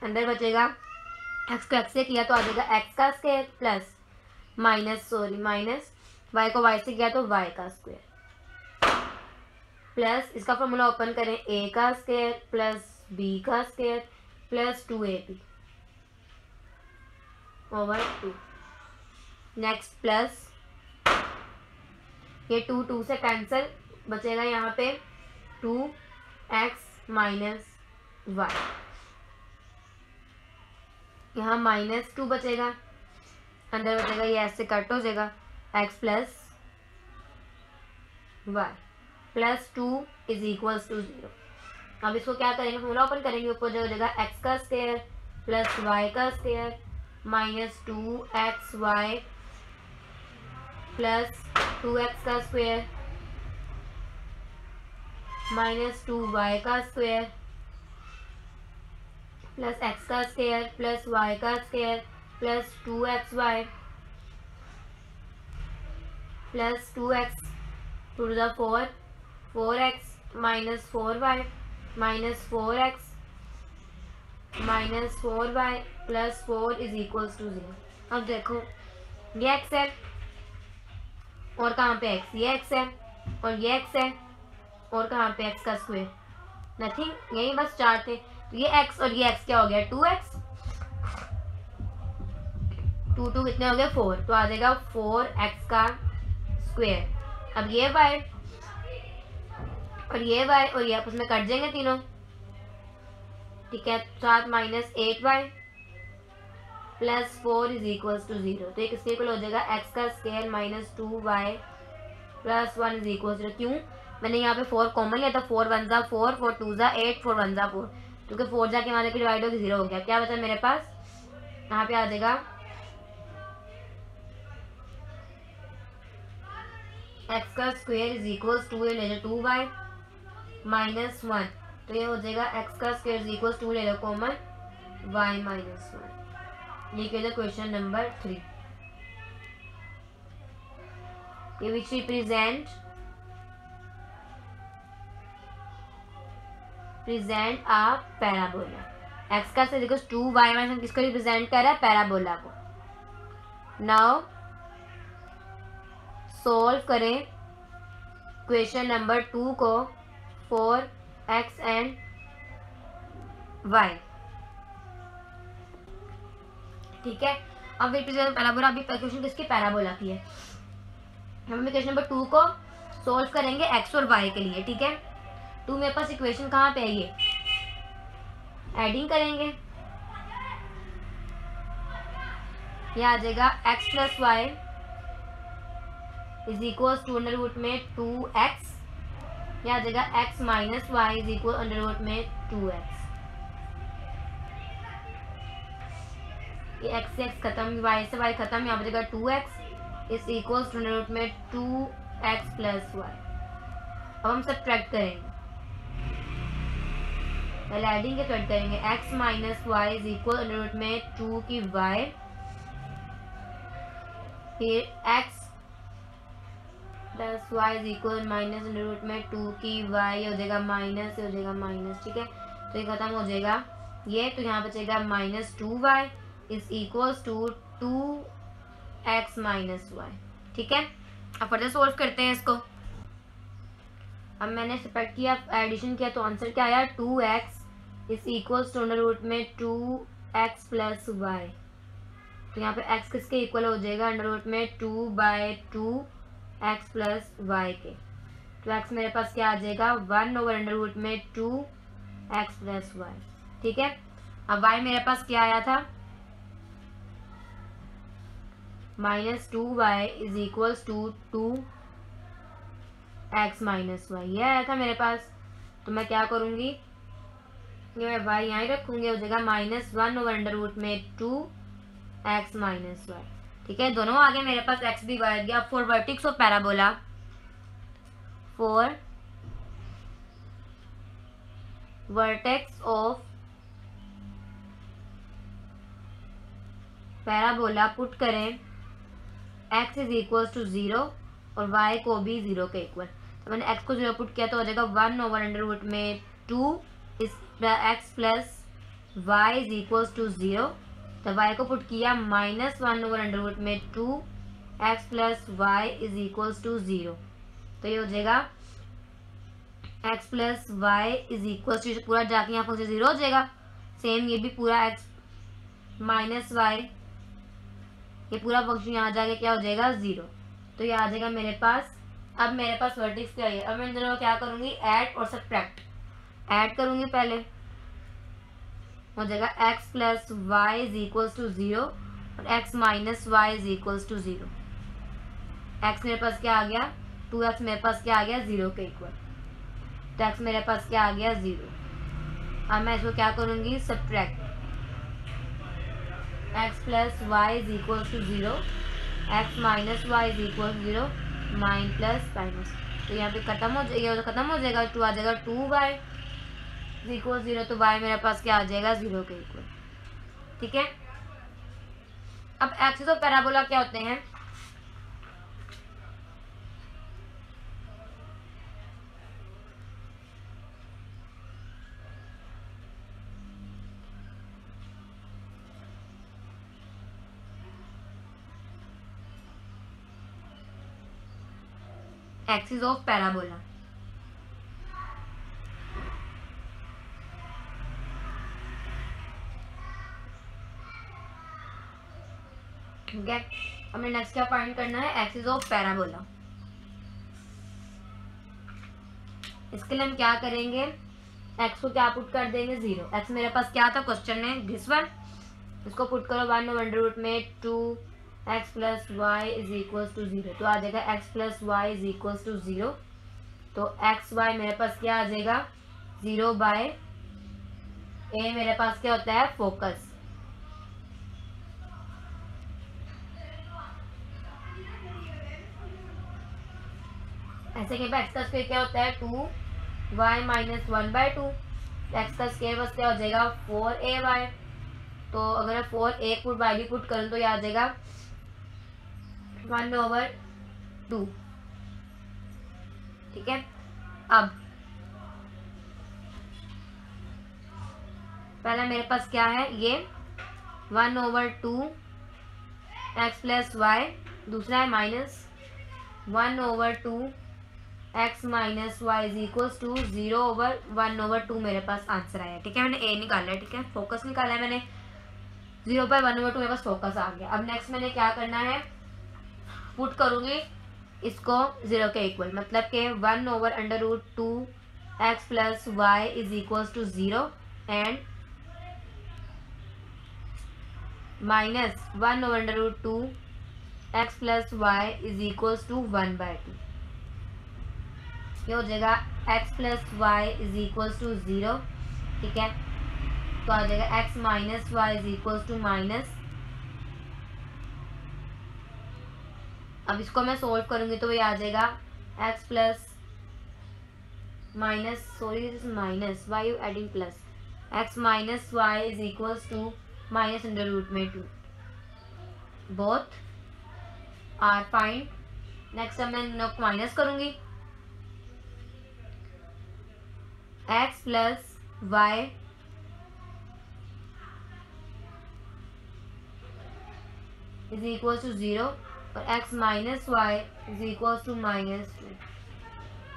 Speaker 1: अंदर बचेगा। एक्स को एक्स से किया तो आ जाएगा एक्स का square plus minus sorry minus y को वाई से किया तो वाई का स्क्वायर प्लस इसका फॉर्मूला ओपन करें ए का स्क्वायर प्लस बी का square plus two a b over two next plus ये टू टू से कैंसिल बचेगा यहाँ पे टू एक्स माइनस वाई यहाँ माइनस टू बचेगा. अंदर बचेगा, ये ऐसे कट हो जाएगा. X plus y plus two is equals to zero. अब इसको क्या करेंगे? फॉर्मूला ओपन करेंगे, ऊपर जो हो जाएगा एक्स का स्केयर प्लस वाई का square minus two x y plus two x का स्क्वेयर माइनस टू वाई का स्क्वेयर प्लस एक्स का स्केयर प्लस वाई का square plus two x y plus two x two the four four x minus four y minus four x minus four y plus four is equals to zero अब देखो, ये x है और कहाँ पे x ये x है और ये एक्स है और कहाँ पे एक्स का स्क्वायर नथिंग यही बस चार थे। तो ये एक्स और ये एक्स क्या हो गया? टू एक्स टू टू कितने हो गए? फोर तो आ जाएगा फोर एक्स का स्क्वायर अब ये वाई और ये वाई और ये आपस में कट जाएँगे तीनों। ठीक है सात minus eight y plus four is equals to zero तो किसके इक्वल हो जाएगा एक्स का square minus two y plus one is equal zero क्यों? मैंने यहाँ पे फोर कॉमन लिया था फोर वन ज़ा फोर फोर टू ज़ा एट फोर वन ज़ा फोर क्योंकि फोर जाके वहाँ जाके डिवाइड होकर ज़ीरो हो गया। क्या बचा मेरे पास? यहाँ पे आ जाएगा एक्स का स्क्वेयर इज़ इक्वल्स टू ले लो टू वाई माइनस वन। तो ये हो जाएगा एक्स का स्क्वेयर इज़ इक्वल्स टू ले लो कॉमन वाई माइनस वन ये कह क्वेश्चन नंबर थ्री ये which represent present a parabola x का से देखो टू वाई माइनस वन किसको रिप्रेजेंट कर रहा है? पैराबोला को। नाउ सोल्व करें क्वेश्चन नंबर टू को। फोर एक्स एंड वाई ठीक है? अब रिप्रेजेंट पैराबोला अभी क्वेश्चन किसकी पैराबोला की है? हम क्वेश्चन नंबर टू को सोल्व करेंगे एक्स और वाई के लिए, ठीक है? टू मेरे पास इक्वेशन कहाँ पे है ये? एडिंग करेंगे। ये आ जाएगा x plus y is equal to under में टू एक्स ये आ जाएगा x minus y is equal under root में टू एक्स ये एक्स से एक्स खत्म वाई से वाई खत्म, यहाँ पर जाएगा two x is equal to under root में टू एक्स प्लस वाई अब हम सब ट्रैक करेंगे। पहले एडिंग के थर्ड करेंगे। x minus y is equal under root में टू की y फिर x plus y is equal minus under root में टू की y हो जाएगा माइनस हो जाएगा माइनस ठीक है? तो ये खत्म हो जाएगा ये तो यहाँ बचेगा minus two y is equal to two x minus y ठीक है? अब फर्दर सोल्व करते हैं इसको। अब मैंने सपेक्ट किया एडिशन किया तो आंसर क्या आया? Two x is equals to under root में टू एक्स प्लस वाई तो यहाँ पे एक्स किसके इक्वल हो जाएगा? अंडर रूट में two by two x plus y के। तो एक्स मेरे पास क्या आ जाएगा? वन ओवर अंडर रूट में टू एक्स प्लस वाई ठीक है? अब वाई मेरे पास क्या आया था? Minus two y is equals to two x minus y ये आया था मेरे पास। तो मैं क्या करूँगी? ये मैं वाई यहाँ रखूँगी, हो जाएगा minus one over under root में टू एक्स माइनस वाई ठीक है? दोनों आगे मेरे पास एक्स भी वाई गया। For vertex of parabola for vertex of parabola put करें। X is equal to zero और वाई को भी ज़ीरो के इक्वल तो मैंने एक्स को ज़ीरो पुट किया तो हो जाएगा वन ओवर अंडर रूट में टू इस x plus y is equal to zero तो वाई को पुट किया minus one over under root में two x plus y is equals to zero तो ये हो जाएगा x plus y is equals to पूरा जाके यहाँ पर ज़ीरो हो जाएगा। सेम ये भी पूरा एक्स माइनस वाई ये पूरा फ़ंक्शन यहाँ जाके क्या हो जाएगा? ज़ीरो तो ये आ जाएगा मेरे पास, अब मेरे पास वर्टिक्स क्या है? अब मैं इन दोनों क्या करूँगी? ऐड और सब्ट्रैक्ट ऐड करूँगी पहले। हो जाएगा x plus y is equals to zero और x minus y is equals to zero x मेरे पास क्या आ गया? टू एक्स मेरे पास क्या आ गया? ज़ीरो के इक्वल तो एक्स मेरे पास क्या आ गया? ज़ीरो अब मैं इसको क्या करूँगी? Subtract x plus y is equals to zero x minus y is equal to zero mine plus minus तो यहाँ पे खत्म हो जाएगा खत्म हो जाएगा टू आ जाएगा टू ज़ीरो ज़ीरो तो वाई मेरे पास क्या आ जाएगा? ज़ीरो के इक्वल ठीक है? अब एक्सिस ऑफ़ पैराबोला क्या होते हैं? एक्सिस ऑफ़ पैराबोला है? हमें नेक्स्ट क्या फाइंड करना है? एक्सिस ऑफ़ पैराबोला इसके लिए हम क्या करेंगे? एक्स को क्या पुट कर देंगे? ज़ीरो एक्स मेरे पास क्या था? क्वेश्चन में दिस वन इसको पुट करो वन ओवर रूट में two x plus y is equal to zero तो आ जाएगा x plus y is equal to zero तो एक्स वाई मेरे पास क्या आ जाएगा? ज़ीरो बाय ए मेरे पास क्या होता है? फोकस ऐसे के एक्स का स्क्वायर क्या होता है? Two y minus one by two x का स्क्वायर बस क्या हो जाएगा? फोर ए वाई तो अगर मैं फोर एक फुट वैल्यू पुट करूँ तो यह आ जाएगा वन ओवर टू ठीक है? अब पहला मेरे पास क्या है? ये one over two x plus y दूसरा है minus one over two x minus y is equals to zero over one over two मेरे पास आंसर आया ठीक है? मैंने ए निकाला है, ठीक है? फोकस निकाला है मैंने। Zero by one over two मेरे पास फोकस आ गया। अब नेक्स्ट मैंने क्या करना है? पुट करूँगी इसको ज़ीरो के इक्वल मतलब के one over under root two x plus y is equal to zero and minus one over under root two x plus y is equal to one by two ये हो जाएगा x plus y is equal to zero ठीक है? तो आ जाएगा x minus y is equal to minus अब इसको मैं सोल्व करूँगी तो ये आ जाएगा x plus minus sorry this minus y you adding plus x minus y is equal to minus under root में two both are fine next अब मैं माइनस करूँगी। X plus y is equal to zero और x minus y is equal to minus two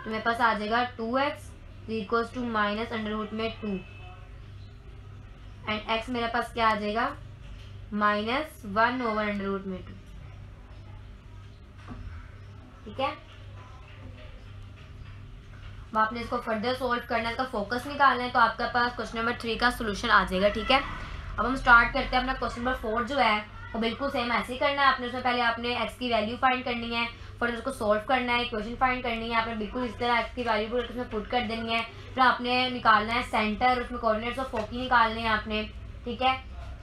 Speaker 1: तो मेरे पास आ जाएगा two x is equal to minus under root में टू एंड एक्स मेरे पास क्या आ जाएगा? Minus one over under root में टू ठीक है? आपने इसको फर्दर सोल्व करना है, इसका फोकस निकालना है तो आपके पास क्वेश्चन नंबर थ्री का सोल्यूशन आ जाएगा, ठीक है? अब हम स्टार्ट करते हैं अपना क्वेश्चन नंबर फोर जो है तो बिल्कुल सेम ऐसे ही करना है आपने, उसमें पहले आपने एक्स की वैल्यू फाइंड करनी है फिर उसको सोल्व करना है क्वेश्चन फाइंड करनी है, आपने बिल्कुल इस तरह एक्स की वैल्यू को उसमें पुट कर देनी है, फिर आपने निकालना है सेंटर उसमें कोऑर्डिनेट्स और फोकी निकालने हैं आपने, ठीक है?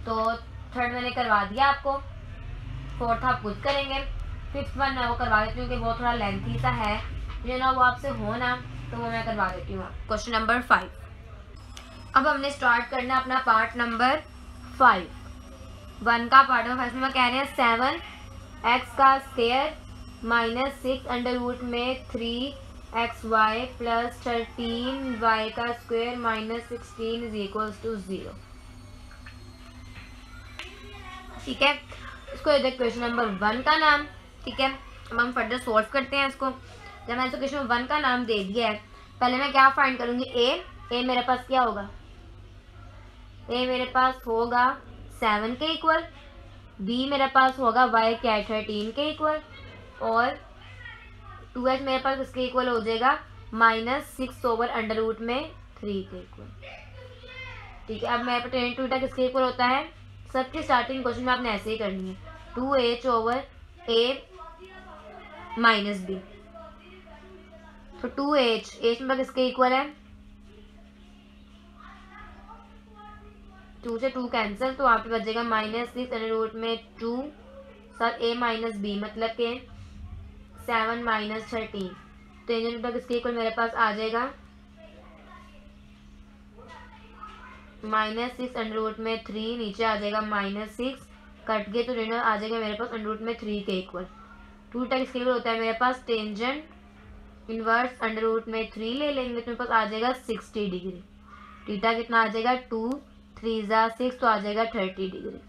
Speaker 1: तो थर्ड मैंने करवा दिया आपको फोर्थ आप खुद करेंगे फिफ्थ वन वो करवा देती हूँ कि वो थोड़ा लेंथी सा है जो ना वो आपसे हो ना तो वो मैं करवा देती हूँ क्वेश्चन नंबर फाइव अब हमने स्टार्ट करना अपना पार्ट नंबर फाइव वन का पार्ट ऑफ़ फ़र्स्ट में कह रहे हैं? सेवन एक्स का square minus six under root में three x y plus thirteen y का square minus sixteen is equal to zero ठीक है? इसको क्वेश्चन नंबर वन का नाम, ठीक है? अब हम फर्दर सॉल्व करते हैं इसको। जब मैंने क्वेश्चन वन का नाम दे दिया है, पहले मैं क्या फाइंड करूँगी? ए ए मेरे पास क्या होगा? ए मेरे पास होगा सेवन के इक्वल बी मेरे पास होगा वाई क्या थर्टीन के इक्वल और टू एच मेरे पास इसके इक्वल हो जाएगा? Minus six over under root में थ्री के इक्वल ठीक है, अब मेरे पास टेन टू तक किसके इक्वल होता है? सबकी स्टार्टिंग क्वेश्चन में आपने ऐसे ही करनी है। Two h over a minus b तो टू एच एच में किसके इक्वल है। टू से टू कैंसिल तो वहाँ पे बचेगा माइनस सिक्स अंडर रूट में two sir a minus b मतलब के सेवन माइनस थर्टीन तो इन तक इसके इक्वल मेरे पास आ जाएगा। माइनस सिक्स अंडर रूट में थ्री नीचे आ जाएगा माइनस सिक्स कट गए तो डिनर आ जाएगा मेरे पास अंडर रूट में थ्री के इक्वल टू तक इसके इक्वल होता है मेरे पास टेंजेंट इनवर्स अंडर रूट में थ्री ले लेंगे तो मेरे पास आ जाएगा सिक्सटी डिग्री टीटा कितना आ जाएगा? टू थ्री ज़ा सिक्स तो आ जाएगा थर्टी डिग्री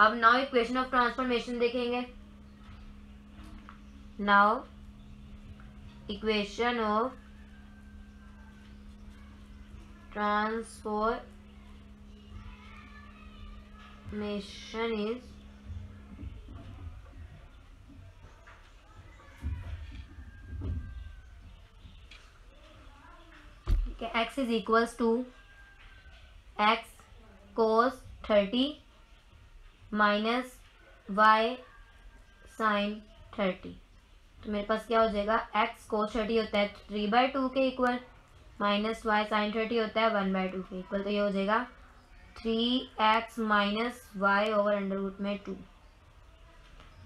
Speaker 1: अब नाउ इक्वेशन ऑफ़ ट्रांसफॉर्मेशन देखेंगे. Now equation of transformation is okay, x is equals to x cos 30 minus y sin 30 तो मेरे पास क्या हो जाएगा? एक्स कोस थर्टी होता है थ्री बाय टू के equal minus y sine thirty होता है वन बाय टू के इक्वल तो ये हो जाएगा three x minus y over under root में टू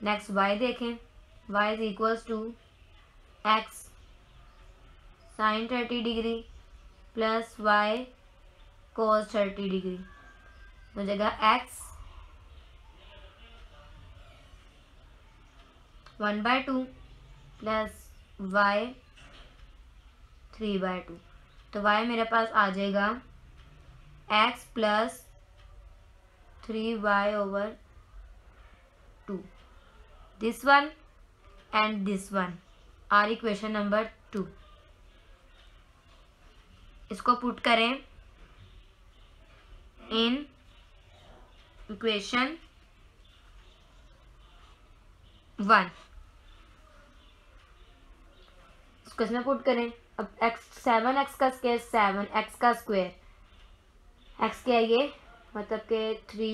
Speaker 1: नेक्स्ट वाई देखें. Y is equals to x sine thirty degree plus y cos thirty degree. हो जाएगा x one by two plus y three by two. तो y मेरे पास आ जाएगा। X plus three y over two. This one and this one. Are equation number two. इसको put करें in equation one इसको इसमें पुट करें। अब एक्स सेवन एक्स का स्क्वायर सेवन एक्स का स्क्वायर एक्स क्या है ये? मतलब के three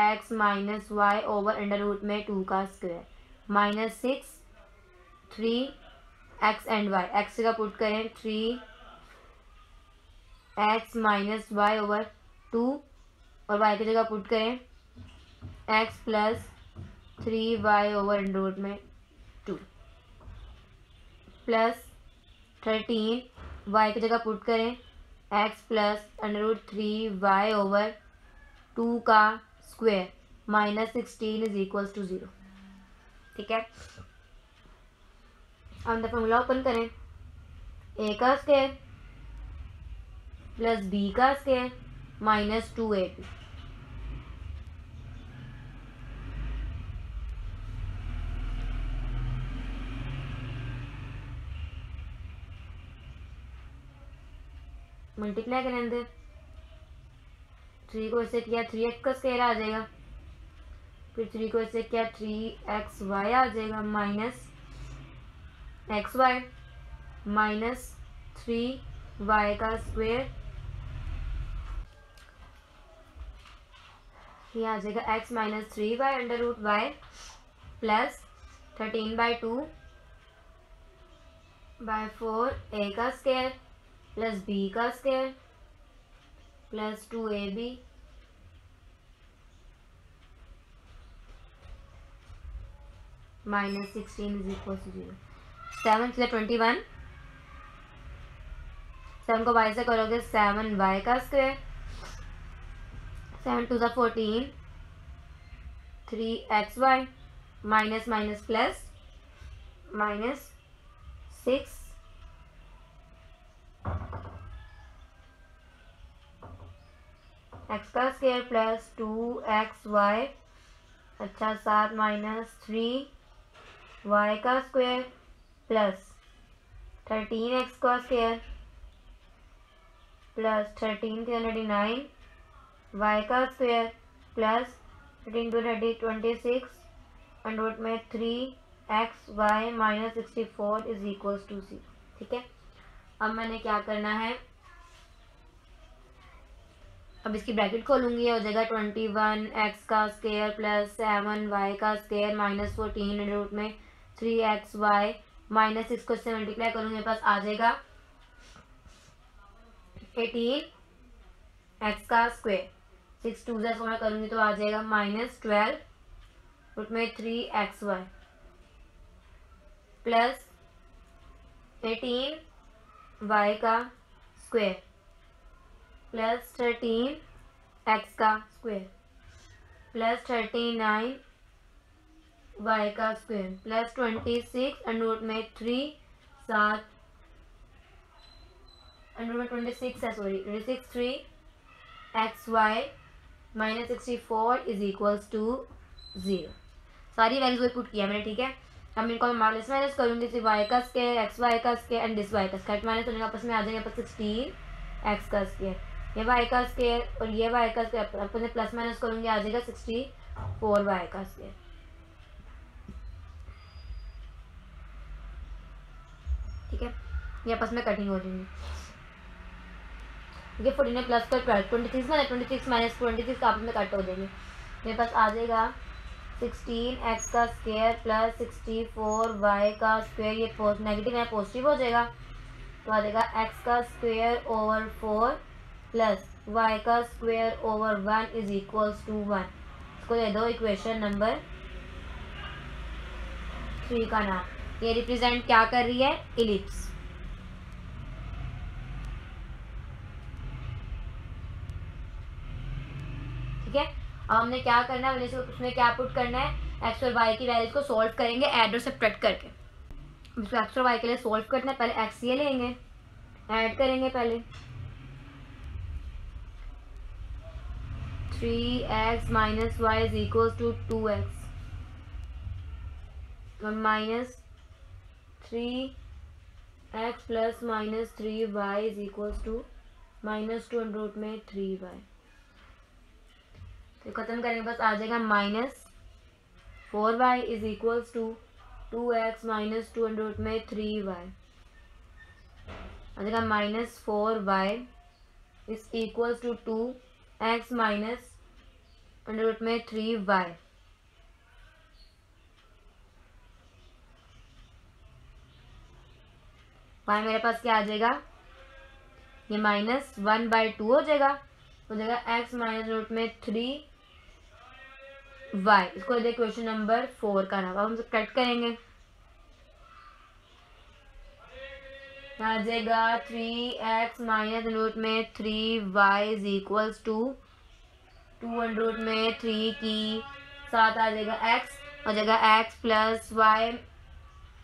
Speaker 1: x minus y over under root में टू का square minus six three x and y x का पुट करें three x minus y over two और वाई की जगह पुट करें। X plus three y over root में two plus thirteen y की जगह पुट करें। X plus under root three y over two का square minus sixteen is equals to zero ठीक है? अंदर फॉर्मूला ओपन करें। ए का स्क्वेयर प्लस बी का square minus two a b multiply करें अंदर। थ्री को ऐसे किया थ्री एक्स का स्केयर आ जाएगा। फिर थ्री को ऐसे किया थ्री एक्स वाई आ जाएगा minus x y minus three y का स्क्वेयर ये आ जाएगा x minus three y under root y plus thirteen by two by four a का स्केयर प्लस बी का square plus two a b minus sixteen is equal to zero seven से twenty one seven को y से करोगे seven y का square seven two ज़ा fourteen, three x y, minus minus plus minus six. X का square plus two x y अच्छा सात minus three y का स्क्वेयर प्लस थर्टीन एक्स का square plus thirteen three hundred nine. Y का square plus thirteen two thirty twenty six under में three x y minus sixty four is equals to c ठीक है? अब मैंने क्या करना है? अब इसकी ब्रैकेट खोलूँगी हो जाएगा ट्वेंटी वन एक्स का स्केयर प्लस सेवन वाई का स्केयर माइनस फोर्टीन रूट में three x y minus six को इससे मल्टीप्लाई करूँगी, मेरे पास आ जाएगा एटीन एक्स का स्क्वेयर सिक्स टू जैसे मैं करूँगी तो आ जाएगा माइनस ट्वेल्व रूट में three x y plus eighteen y का स्क्वेयर प्लस थर्टीन एक्स का square plus thirty nine y का square plus twenty six under में थ्री सात अंडर में ट्वेंटी सिक्स है sorry twenty six three x y minus sixty four is equals to zero. सारी values वही put किया मैंने, ठीक है? अब इनको मैं माइनस माइनस करूँगी जैसे वाई का स्केयर एक्स वाई का स्केयर एंड दिस वाई का स्केयर माइनस होने आपस में आ जाएँगे सिक्सटीन एक्स का स्केयर ये वाई का स्केयर और ये वाई का स्केयर अपने प्लस माइनस करूँगी, आ जाएगा सिक्सटी फोर वाई का स्केयर ठीक है? ये आपस में कटिंग हो जाएँगी। ये फोर्टीन है प्लस का ट्वेल्व ट्वेंटी सिक्स में twenty six minus twenty six आपस में कट हो जाएँगे। मेरे पास आ जाएगा सिक्सटीन एक्स का square plus sixty four y का स्क्वेयर ये नेगेटिव है पॉजिटिव हो जाएगा। तो आ जाएगा एक्स का square over four plus y का square over one is equals to one इसको दे दो इक्वेशन नंबर थ्री का नाम। ये रिप्रेजेंट क्या कर रही है? इलिप्स ठीक है अब हमने क्या करना है? उसमें क्या पुट करना है? एक्स और वाई की वैल्यूज़ को सॉल्व करेंगे एड और सब्ट्रैक्ट करके। इसको एक्स और वाई के लिए सॉल्व करना है, पहले एक्स ये लेंगे ऐड करेंगे पहले। Three x minus y is equal to two x minus three x plus minus three y is equal to minus two root में थ्री वाई तो ख़त्म करेंगे, बस आ जाएगा minus four y is equals to two x minus two root में three y आ जाएगा minus four y is equals to two x minus under में थ्री वाई वाई मेरे पास क्या आ जाएगा? ये माइनस वन बाई टू हो जाएगा। हो जाएगा एक्स माइनस रूट में थ्री वाई, इसको दे क्वेश्चन नंबर फोर का नाम। अब हम कट करेंगे। आ जाएगा थ्री एक्स माइनस रूट में three y is equals to two one root में थ्री की साथ आ जाएगा एक्स हो जाएगा x plus y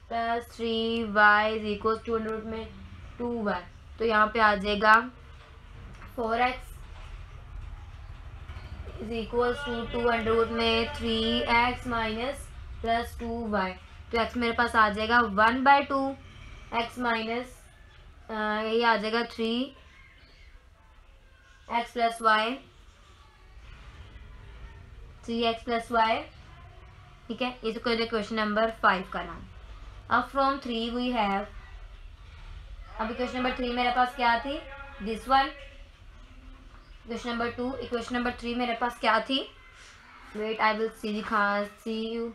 Speaker 1: plus three y is equals to one root में टू वाई तो यहाँ पे आ जाएगा four x is equals to two under root में three x minus plus two y तो एक्स मेरे पास आ जाएगा one by two x minus ये आ जाएगा three x plus y three x plus y ठीक है? इसे कोई क्वेश्चन नंबर फाइव का नाम। अब फ्रॉम थ्री वी हैव अभी क्वेश्चन नंबर थ्री मेरे पास क्या थी? This one question number two equation number three मेरे पास क्या थी? वेट आई विल सी दिखा सी यू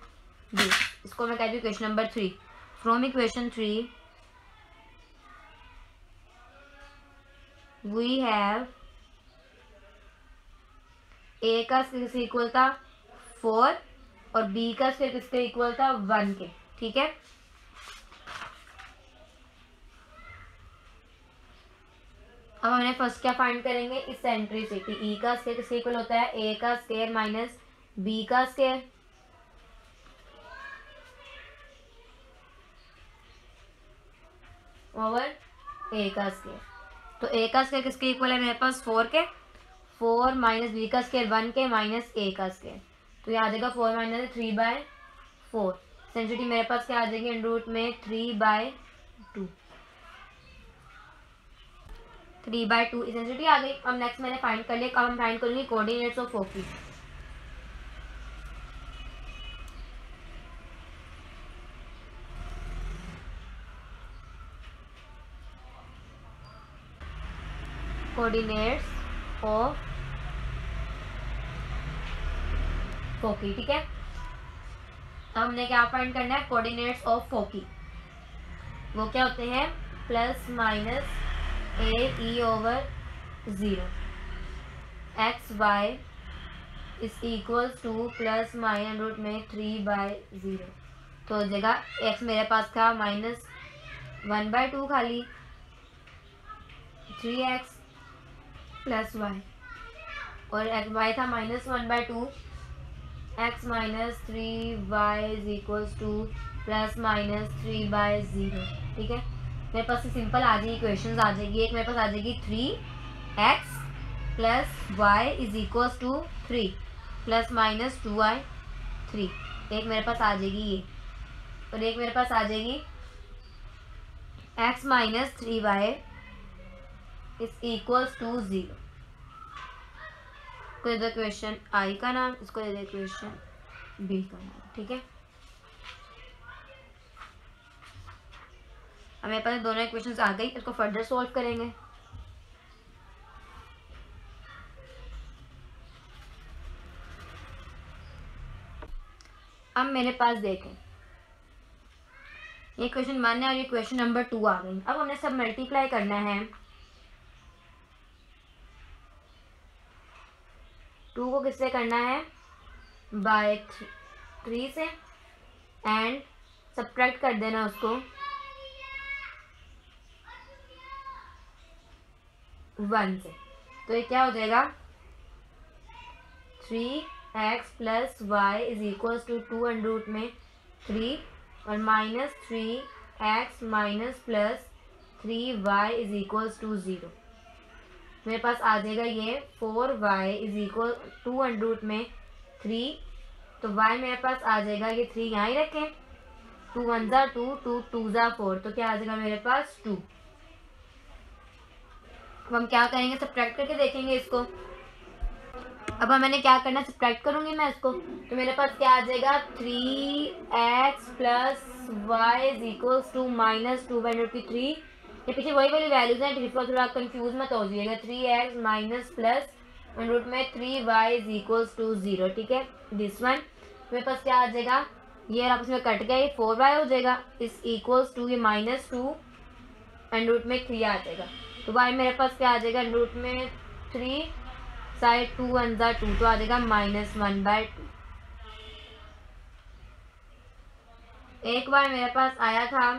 Speaker 1: डी इसको मैं कहती हूँ question number three. From equation three we have a का इक्वल था? फोर और बी का स्क्वायर किसके इक्वल था? वन के। ठीक है? अब हमने फ़र्स्ट क्या फाइंड करेंगे? इस सेंट्रिसिटी ई का स्केयर किसके इक्वल होता है. ए का स्केयर माइनस बी का स्केयर ओवर ए का स्केयर तो ए का स्केयर किसके इक्वल है? मेरे पास फोर के. फोर माइनस बी का स्केयर वन के माइनस ए का स्केयर तो ये आ जाएगा four minus three by four eccentricity मेरे पास क्या आ जाएगी? रूट में three by two three by two eccentricity आ गई अब नेक्स्ट मैंने फाइंड कर लिया. अब हम फाइंड करेंगे coordinates of foci coordinates of foci ठीक है? अब हमने क्या फाइंड करना है? कोऑर्डिनेट्स ऑफ़ फोकी वो क्या होते हैं? Plus minus a e over zero x y is equals to plus minus root में थ्री बाय ज़ीरो तो जगह एक्स मेरे पास था माइनस वन बाय टू खाली. थ्री एक्स प्लस वाई और एक्स वाई था minus one by two x minus three y is equals to plus minus three by zero ठीक है? मेरे पास सिंपल आ जाएगी क्वेश्चन आ जाएगी। एक मेरे पास आ जाएगी three x plus y is equals to three plus minus two y three एक मेरे पास आ जाएगी ये। और एक मेरे पास आ जाएगी x minus three y is equals to zero को क्वेश्चन आई का नाम, इसको दे क्वेश्चन बी का नाम, ठीक है? हमें पास दोनों इक्वेशंस आ गई, इसको फर्दर सॉल्व करेंगे। अब मेरे पास देखें। ये क्वेश्चन वन है और ये क्वेश्चन नंबर टू आ गई। अब हमने सब मल्टीप्लाई करना है। टू को किससे करना है? बाय थ्री से। एंड सब्ट्रैक्ट कर देना उसको। वन से। तो ये क्या हो जाएगा? Three x plus y is equals to two and root में थ्री और minus three x minus plus three y is equals to zero मेरे पास आ जाएगा ये four y is equal to two and में थ्री तो वाई मेरे पास आ जाएगा, ये थ्री यहाँ ही रखें। टू वन ज़ा टू टू टू ज़ा फोर तो क्या आ जाएगा मेरे पास? टू अब हम क्या करेंगे? सब करके देखेंगे इसको। अब मैंने क्या करना सब्ट्रैक्ट करूँगी मैं इसको। तो मेरे पास क्या आ जाएगा? Three x plus y is equals to minus two by की थ्री ये पीछे वही वाली वैल्यूज़ हैं ट्रिपल थोड़ा कंफ्यूज मत हो जाइएगा। Three x minus plus root में three y is equals to zero ठीक है? दिस वन मेरे पास क्या आ जाएगा? ये आपस में कट गया, ये फोर वाई हो जाएगा। इस इक्वल्स टू ये माइनस टू एंड रूट में थ्री आ जाएगा। तो वाई मेरे पास क्या आ जाएगा? रूट में थ्री साइड टू वन ज़ा टू तो आ जाएगा माइनस वन बाय टू एक बार मेरे पास आया था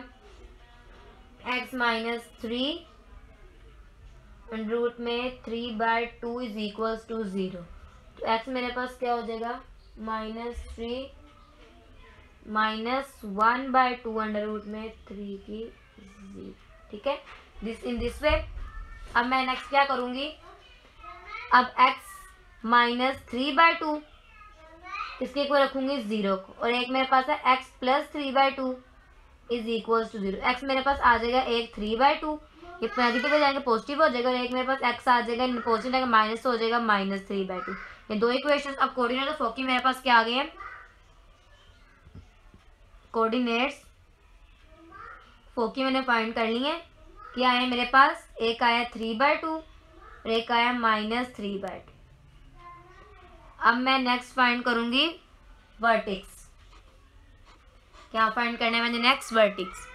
Speaker 1: एक्स माइनस थ्री रूट में three by two is equals to zero तो एक्स मेरे पास क्या हो जाएगा? Minus three minus one by two under root में थ्री की ज़ीरो ठीक है? दिस इन दिस वे अब मैं नेक्स्ट क्या करूँगी? अब x minus three by two इसके को रखूँगी ज़ीरो को। और एक मेरे पास है x plus three by two is equals to zero x मेरे पास आ जाएगा एक थ्री बाय टू ये नेगेटिव हो जाएँगे पॉजिटिव हो जाएगा और एक मेरे पास x आ जाएगा पॉजिटिव जाएगा माइनस हो जाएगा माइनस थ्री बाय टू ये दो इक्वेशन अब कोऑर्डिनेट ऑफ़ फोकी मेरे पास क्या आ गए हैं? कोऑर्डिनेट्स फोकी मैंने फाइंड कर ली है। क्या है मेरे पास? एक आया थ्री बाय टू और एक आया माइनस थ्री बाय टू अब मैं नेक्स्ट फाइंड करूँगी वर्टिक्स क्या फाइंड करना है मैंने नेक्स्ट वर्टिक्स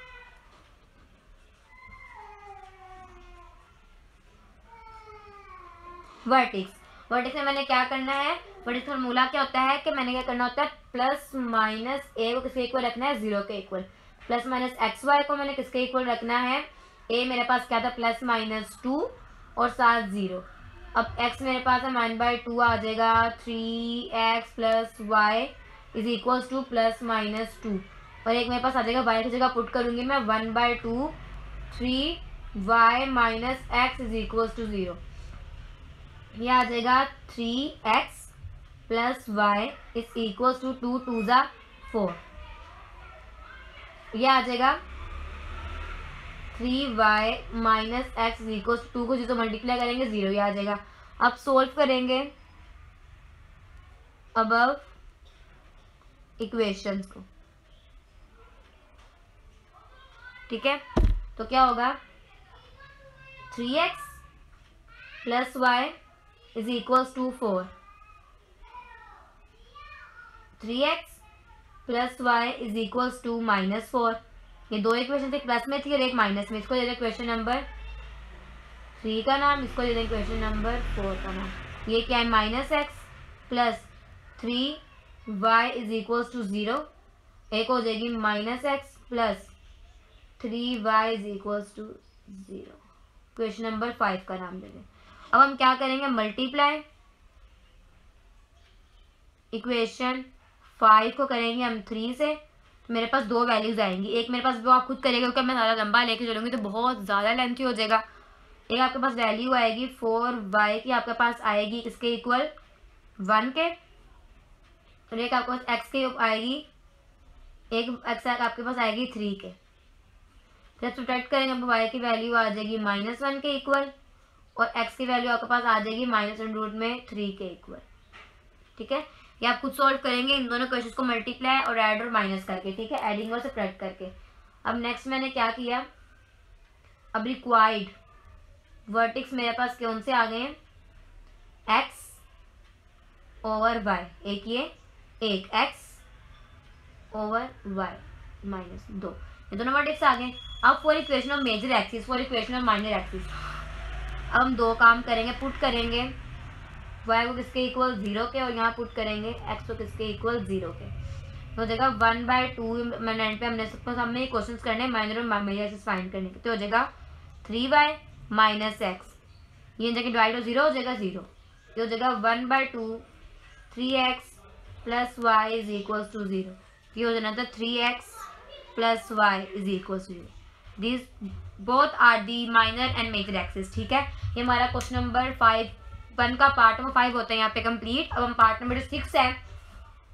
Speaker 1: वर्टिक्स वर्टिक्स में मैंने क्या करना है? वर्टिक्स फॉर्मूला क्या होता है कि मैंने क्या करना होता है? प्लस माइनस ए को किसके इक्वल रखना है? ज़ीरो के equal plus minus x y को मैंने किसके इक्वल रखना है? ए मेरे पास क्या था? प्लस माइनस टू और सात ज़ीरो अब एक्स मेरे पास है वन बाई टू आ जाएगा। Three x plus y is equals to plus minus two और एक मेरे पास आ जाएगा वाई की जगह पुट करूँगी मैं। One by two three y minus x is equals to zero ये आ जाएगा three x plus y is equals to two two ज़ा फोर ये आ जाएगा three y minus x equal to को जिसको मल्टीप्लाई करेंगे ज़ीरो ही आ जाएगा। अब सोल्व करेंगे अबव इक्वेशंस को। ठीक है? तो क्या होगा? Three x plus y is equals to four three x plus y is equals to minus four ये दो इक्वेशन एक प्लस में थी और एक माइनस में। इसको दे दें क्वेश्चन नंबर थ्री का नाम, इसको दे दें क्वेश्चन नंबर फोर का नाम। ये क्या है? Minus x plus three y is equals to zero एक हो जाएगी minus x plus three y is equals to zero question number five का नाम दे दें। अब हम क्या करेंगे? मल्टीप्लाई इक्वेशन फाइव को करेंगे हम थ्री से। मेरे पास दो वैल्यूज़ आएँगी। एक मेरे पास वो आप खुद करेंगे, क्योंकि मैं ज़्यादा लंबा लेके चलूँगी तो बहुत ज़्यादा लेंथी हो जाएगा। एक आपके पास वैल्यू आएगी फोर वाई की आपके पास आएगी इसके इक्वल वन के, और एक आपके पास एक्स के आएगी, एक एक्स आपके पास आएगी थ्री के। जब सब्ट्रैक्ट करेंगे वाई की वैल्यू आ जाएगी माइनस वन के इक्वल और एक्स की वैल्यू आपके पास आ जाएगी माइनस वन रूट में थ्री के इक्वल ठीक है? ये आप खुद सॉल्व करेंगे, इन दोनों क्वेश्चन को मल्टीप्लाई और ऐड और माइनस करके, ठीक है? एडिंग और सब्ट्रैक्ट करके। अब नेक्स्ट मैंने क्या किया? अब रिक्वायर्ड वर्टिक्स मेरे पास कौन से आ गए हैं? एक्स ओवर वाई एक ये, एक एक्स ओवर वाई माइनस दो। ये दोनों वर्टिक्स आ गए अब for equation of major axis for equation of minor axis अब हम दो काम करेंगे पुट करेंगे। वाई को किसके इक्वल ज़ीरो के, और यहाँ पुट करेंगे एक्स को किसके इक्वल ज़ीरो के। तो हो जाएगा वन बाय टू मैंने एंड पे हमने सबको हमने क्वेश्चन करने माइनर और मेजर एक्सिस फाइंड करने के। तो हो जाएगा थ्री वाई माइनस एक्स ये जगह डिवाइड हो ज़ीरो हो जाएगा ज़ीरो ये हो जाएगा one by two three x plus y is equal to zero ये हो जाना था three x plus y is equal to zero this both are the minor and major axis ठीक है? ये हमारा क्वेश्चन नंबर फाइव वन का part number five होता है यहाँ पे कंप्लीट अब हम पार्ट नंबर सिक्स है,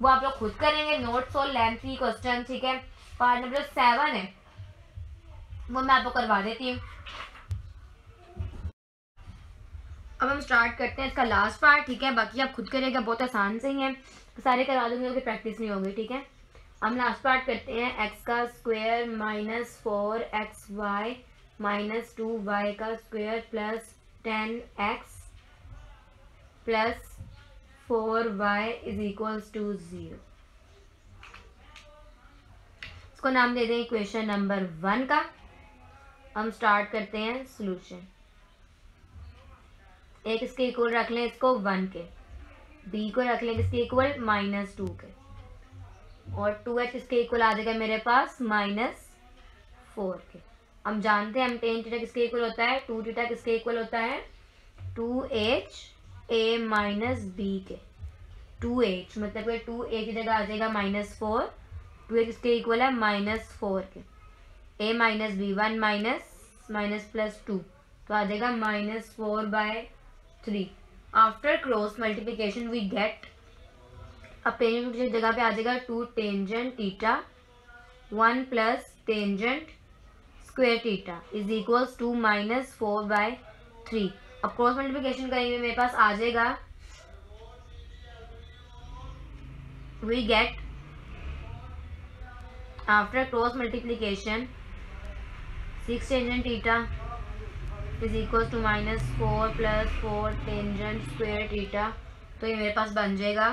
Speaker 1: वो आप लोग खुद करेंगे। नोट्स और लेंथी क्वेश्चन ठीक है? पार्ट नंबर सेवन है, वो मैं आपको करवा देती हूँ। अब हम स्टार्ट करते हैं इसका लास्ट पार्ट ठीक है? बाकी आप खुद करेगा बहुत आसान से ही है। सारे करवा दूँगी क्योंकि प्रैक्टिस नहीं होगी, ठीक है? हम लास्ट पार्ट करते हैं। एक्स का square minus four x y minus two y का square plus ten x plus four y is equals to zero इसको नाम दे दें इक्वेशन नंबर वन का। हम स्टार्ट करते हैं सोल्यूशन एक इसके इक्वल रख लें इसको वन के। बी को रख लें इसके इक्वल माइनस टू के। और टू एच इसके इक्वल आ जाएगा मेरे पास माइनस फोर के। हम जानते हैं हम टेन टीटा किसके इक्वल होता है? टू टीटा किसके इक्वल होता है? Two h a minus b के। टू एच मतलब टू ए की जगह आ जाएगा माइनस फोर टू एच इसके इक्वल है? माइनस फोर के। A minus b one minus minus plus two तो आ जाएगा minus four by three after cross multiplication we get अब टेंजेंट की जगह पे आ जाएगा two tangent theta one plus tangent square theta is equals to minus four by three अब क्रॉस मल्टीप्लीकेशन करेंगे, मेरे पास आ जाएगा। We get after cross multiplication six tangent theta is equal to minus four plus four tangent square theta तो ये मेरे पास बन जाएगा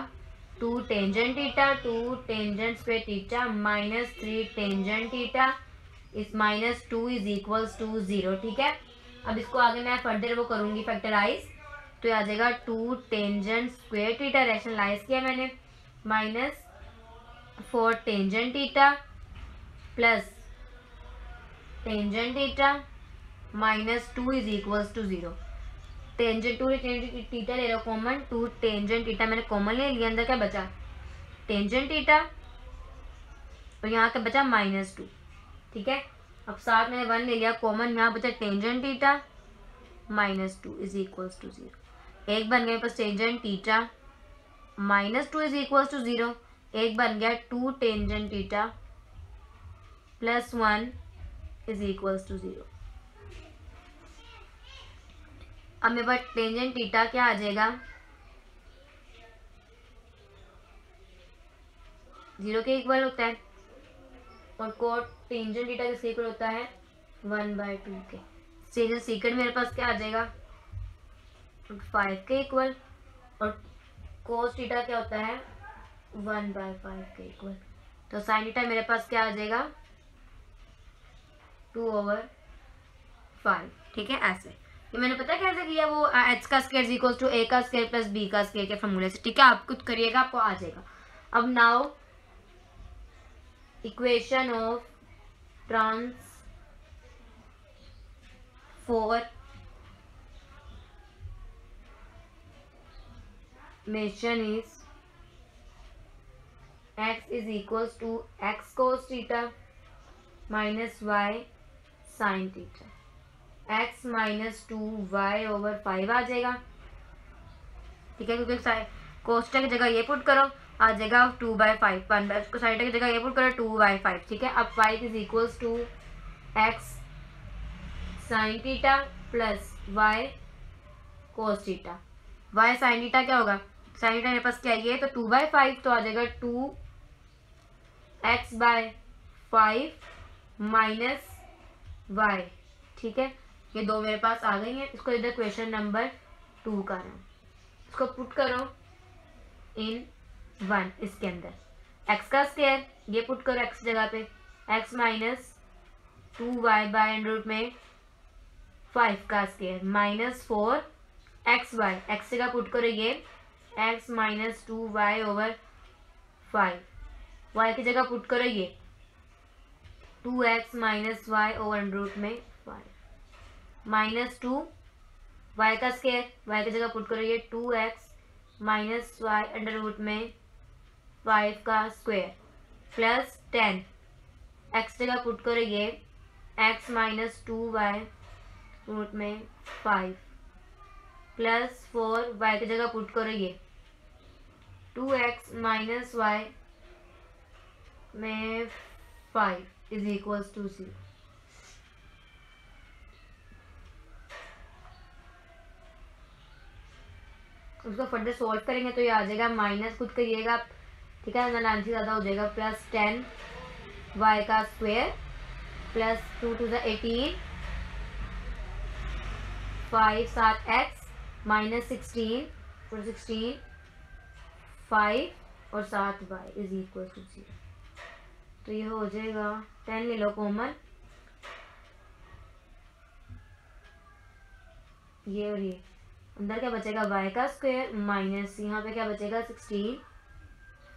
Speaker 1: two tangent theta two tangent square theta minus three tangent theta इस minus two is equals to zero ठीक है? अब इसको आगे मैं फर्दर वो करूँगी फैक्टराइज तो आ जाएगा two tangent square theta rationalise किया मैंने। Minus four tangent theta plus tangent theta minus two is equals to zero tangent two theta ले लो कॉमन टू टेंजेंट टीटा मैंने कॉमन ले लिया, अंदर क्या बचा? टेंजेंट टीटा और यहाँ क्या बचा? माइनस टू ठीक है? अब साथ मैंने वन ले लिया कॉमन यहाँ बचा tangent theta minus two is equals to zero एक बन गया पास tangent theta minus two is equals to zero एक बन गया two tangent theta plus one is equals to zero अब मेरे पास टेंजेंट टीटा क्या आ जाएगा? ज़ीरो के इक्वल होता है। और कोट टेंजेंट टीटा किसके इक्वल होता है। वन बाय टू के। टेंजेंट सीक्रेट मेरे पास क्या आ जाएगा? फाइव के इक्वल और कोस टीटा क्या होता है? वन बाय फाइव के इक्वल तो साइन टीटा मेरे पास क्या आ जाएगा? टू ओवर फाइव ठीक है? ऐसे। ये मैंने पता कैसे किया? वो एच का स्केयर इक्वल टू ए का स्केयर प्लस बी का स्केयर के फॉर्मूले से। ठीक है? आप कुछ करिएगा, आपको आ जाएगा। अब now equation of transformation is x is equals to x cos theta minus y sin theta. X minus two y over five आ जाएगा। ठीक है, क्योंकि कोष्टक की जगह ये पुट करो। आ जाएगा two by five one by उसको साइड की जगह ये पुट करो टू बाई फाइव ठीक है? अब five is equals to x sine theta plus y cos y sine theta क्या होगा? साइन टीटा मेरे पास क्या है तो टू बाई फाइव तो आ जाएगा two x by five minus y ठीक है? ये दो मेरे पास आ गई हैं। इसको इधर क्वेश्चन नंबर टू का है इसको पुट करो इन वन इसके अंदर। एक्स का स्केयर ये पुट करो एक्स जगह पे। X minus two y by root में फाइव का square minus four x y x जगह पुट करो ये। X minus two y over five y की जगह पुट करो ये। Two x minus y over root में फाइव माइनस टू वाई का स्केयर वाई की जगह पुट करो ये। Two x minus y under root में फाइव का स्क्वेयर प्लस टेन एक्स जगह पुट करो ये x minus two y root में फाइव प्लस फोर वाई की जगह पुट करो ये टू एक्स माइनस वाई में five is equals to zero उसको फर्दर सॉल्व करेंगे तो ये आ जाएगा माइनस खुद करिएगा ठीक है नाइन्टी ज़्यादा हो जाएगा प्लस टेन वाई का square plus two two eighteen five सात x minus sixteen four sixteen five और सात y is equal to zero तो ये हो जाएगा टेन ले लो कॉमन ये और ये। अंदर क्या बचेगा? वाई का स्क्वायर माइनस यहाँ पे क्या बचेगा? सिक्सटीन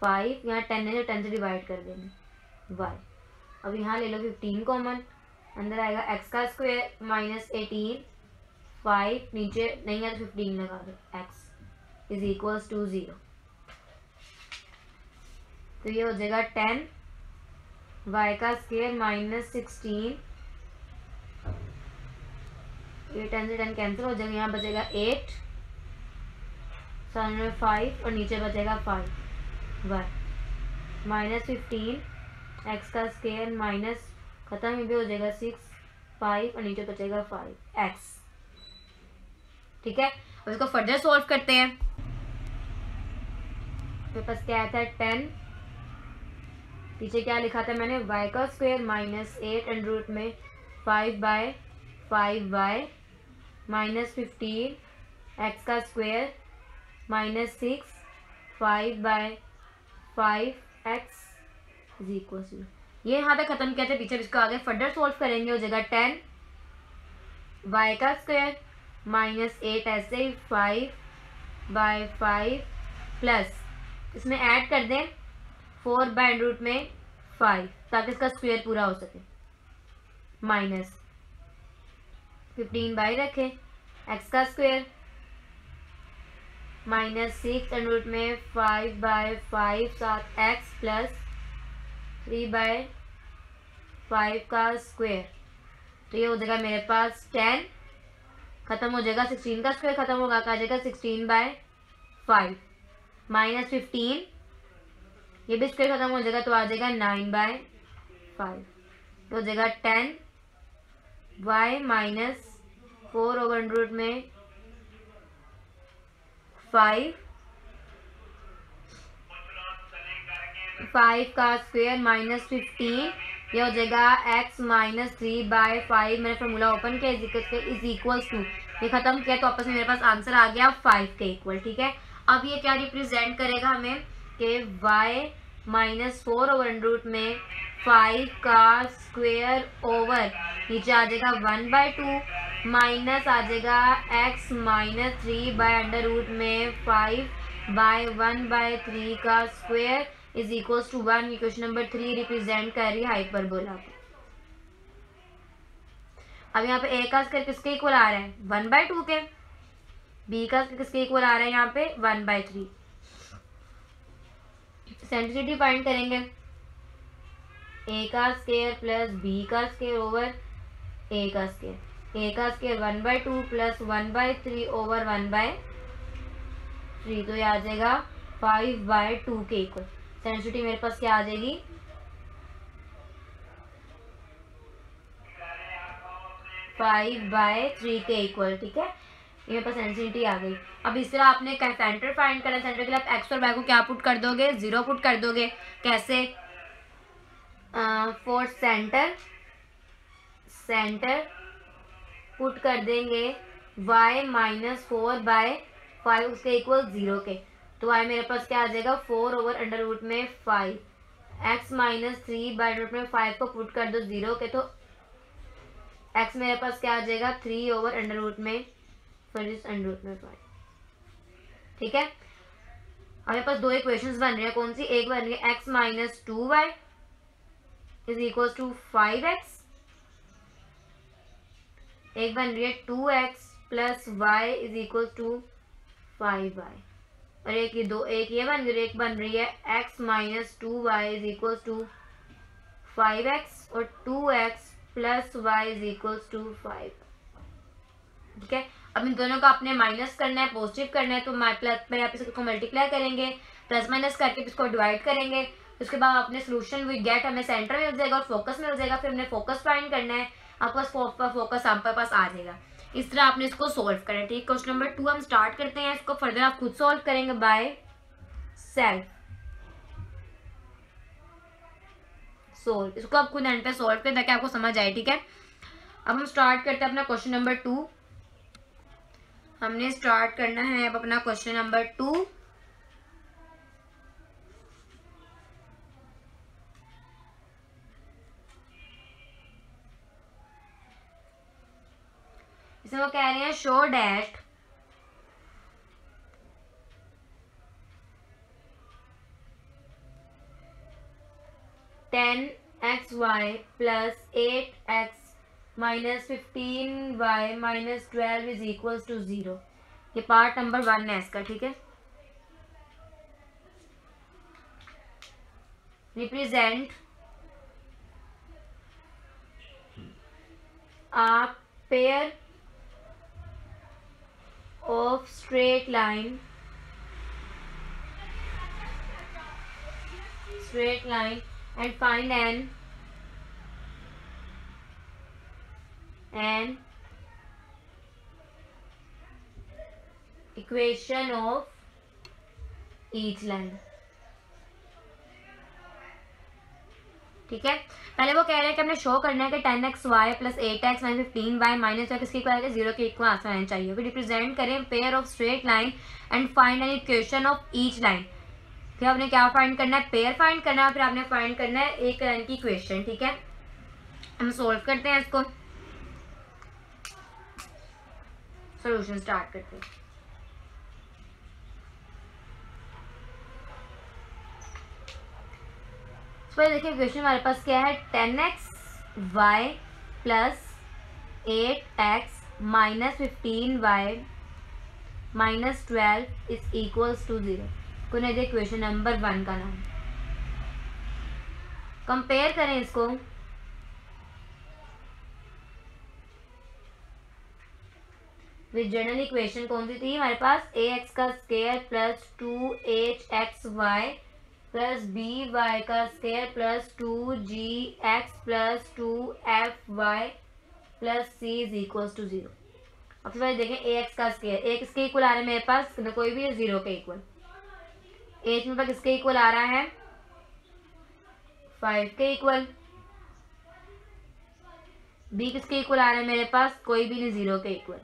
Speaker 1: फाइव यहाँ टेन है जो टेन से डिवाइड कर देंगे। वाई अब यहाँ ले लो फिफ्टीन कॉमन अंदर आएगा एक्स का स्क्वायर माइनस एटीन फाइव नीचे, नहीं है तो फिफ्टीन लगा दो x is equals to zero तो ये हो जाएगा टेन वाई का स्केयर माइनस सिक्सटीन ये टेन से टेन कैंसिल हो जाएगा, यहाँ बचेगा एट फाइव और नीचे बचेगा five y minus fifteen, x का स्केयर माइनस खत्म भी हो जाएगा सिक्स, फाइव और नीचे बचेगा फाइव, एक्स। ठीक है? अब इसको फर्दर सॉल्व करते हैं। मेरे पास क्या आता है टेन। पीछे क्या लिखा था मैंने? वाई का square minus eight and root में five by five by minus fifteen x का square minus six five by five x is equal ये यहाँ तक खत्म किया था, पीछे इसको आगे फर्दर सॉल्व करेंगे, हो जाएगा टेन वाई का स्क्वेयर माइनस एट ऐसे फाइव बाय फाइव प्लस इसमें ऐड कर दें फोर बाय रूट में फाइव ताकि इसका स्क्वेयर पूरा हो सके. माइनस फिफ्टीन बाई रखें एक्स का square minus six and root में फाइव बाय फाइव सात x plus three by five का स्क्वेयर तो ये हो जाएगा मेरे पास टेन खत्म हो जाएगा सिक्सटीन का स्क्वेयर खत्म होगा आ जाएगा sixteen by five minus fifteen ये भी स्क्वेयर खत्म हो जाएगा तो आ जाएगा नाइन बाय फाइव तो हो जाएगा ten y minus four over root में फाइव फाइव का स्क्वेयर माइनस फिफ्टीन ये हो जाएगा x minus three by five मैंने फॉर्मूला ओपन किया इज़ टू ये खत्म किया तो आपस में मेरे पास आंसर आ गया फाइव के इक्वल ठीक है? अब ये क्या रिप्रेजेंट करेगा हमें? कि y minus four over root में फाइव का स्क्वेयर ओवर। नीचे आ जाएगा वन बाय टू, माइनस आ जाएगा x minus three by under root में five by one by three का square is equals to one. Question number three represent कर रही है हाइपरबोला। को अब यहाँ पे ए का स्क्वायर किसके इक्वल आ रहा है? वन बाय टू के। बी का किसके इक्वल आ रहा है यहाँ पे? One by three. Eccentricity find करेंगे। ए का स्केयर प्लस बी का स्केयर ओवर ए का स्केयर ए का square one by two plus one by three over one by three तो ये आ जाएगा फाइव बाय टू के इक्वल सेंसिटिविटी मेरे पास क्या आ जाएगी? फाइव बाय थ्री के इक्वल ठीक है? ये पास सेंसिटिविटी आ गई। अब इस तरह आपने सेंटर फाइंड करना सेंटर के लिए आप एक्स और वाई को क्या पुट कर दोगे? ज़ीरो पुट कर दोगे। कैसे? फोर सेंटर सेंटर पुट कर देंगे y minus four by five उसके इक्वल ज़ीरो के। तो y मेरे पास क्या आ जाएगा? फोर ओवर अंडर रूट में five x minus three by root में फाइव को पुट कर दो ज़ीरो के तो x मेरे पास क्या आ जाएगा? थ्री ओवर अंडर रूट में फिर अंडर रूट में ठीक है? हमारे पास दो इक्वेशंस बन रहे हैं। कौन सी? एक बन रही है x minus two y is equal to five x एक बन रही है two x plus y is equal to five y और एक ये दो, एक ये बन रही है, एक बन रही है x minus two y is equal to five x और two x plus y is equal to five ठीक है? अब इन दोनों को आपने माइनस करना है पॉजिटिव करना है तो पहले आप इसको मल्टीप्लाई करेंगे प्लस माइनस करके इसको डिवाइड करेंगे, उसके बाद अपने सोल्यूशन वी गेट हमें सेंटर में मिल जाएगा और फोकस मिल जाएगा, फिर हमने फोकस फाइंड करना है, आपके पास फोकस आपके पास आ जाएगा। इस तरह आपने इसको सोल्व करना है, ठीक? क्वेश्चन नंबर टू हम स्टार्ट करते हैं, इसको फर्दर आप खुद सोल्व करेंगे बाय सेल्फ सोल्व इसको आप खुद एंड पे सोल्व करें ताकि आपको समझ आए, ठीक है? अब हम स्टार्ट करते हैं अपना क्वेश्चन नंबर टू हमने स्टार्ट करना है अब अपना क्वेश्चन नंबर टू इसमें वो कह रहे हैं show that ten x y plus eight x minus fifteen y minus twelve is equal to zero ये पार्ट नंबर वन है इसका, ठीक है? Represent a pair of straight line straight line and find an an equation of each line ठीक है? पहले वो कह रहे हैं कि हमने शो करना है कि ten x y plus eight x minus fifteen y minus x किसके इक्वल ज़ीरो के इक्वल आंसर आना चाहिए फिर रिप्रेजेंट करें pair of straight line and find an equation of each line फिर आपने क्या फाइंड करना है? पेयर फाइंड करना है, फिर आपने फाइंड करना है एक लाइन की इक्वेशन ठीक है? हम सोल्व करते हैं इसको। सोल्यूशन स्टार्ट करते हैं तो देखिए क्वेश्चन हमारे पास क्या है? Ten x y plus eight x minus fifteen y minus twelve is equals to zero को नहीं दे क्वेश्चन नंबर वन का नाम। कंपेयर करें इसको। विद जनरल इक्वेशन कौन सी थी? हमारे पास ए एक्स का square plus two h x y plus b y का square plus two g x plus two f y plus c is equal to zero अब फिर देखें ए एक्स का स्केयर ए किसके इक्वल आ रहा है मेरे पास? कोई भी ज़ीरो के इक्वल एच में किसके इक्वल आ रहा है? फाइव के इक्वल बी किसके इक्वल आ रहा है मेरे पास? कोई भी नहीं ज़ीरो के इक्वल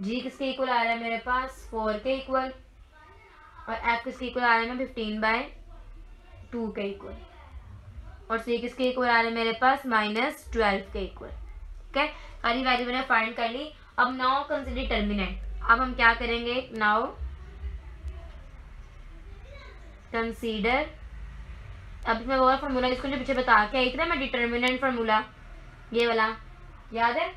Speaker 1: जी किसके इक्वल आ रहा है मेरे पास? फोर के इक्वल और एफ़ किसके इक्वल आ रहा है फिफ्टीन बाय टू के इक्वल और सी किसके इक्वल आ रहे हैं मेरे पास? माइनस ट्वेल्व के इक्वल ठीक है सारी वैल्यू मैंने फाइंड कर ली। अब नाउ कंसिडर टर्मिनेंट अब हम क्या करेंगे? नाउ कंसीडर अब मैं वो फार्मूला इसको जो पीछे बता के आई थी ना, मैं डिटर्मिनेंट फार्मूला ये वाला, याद है?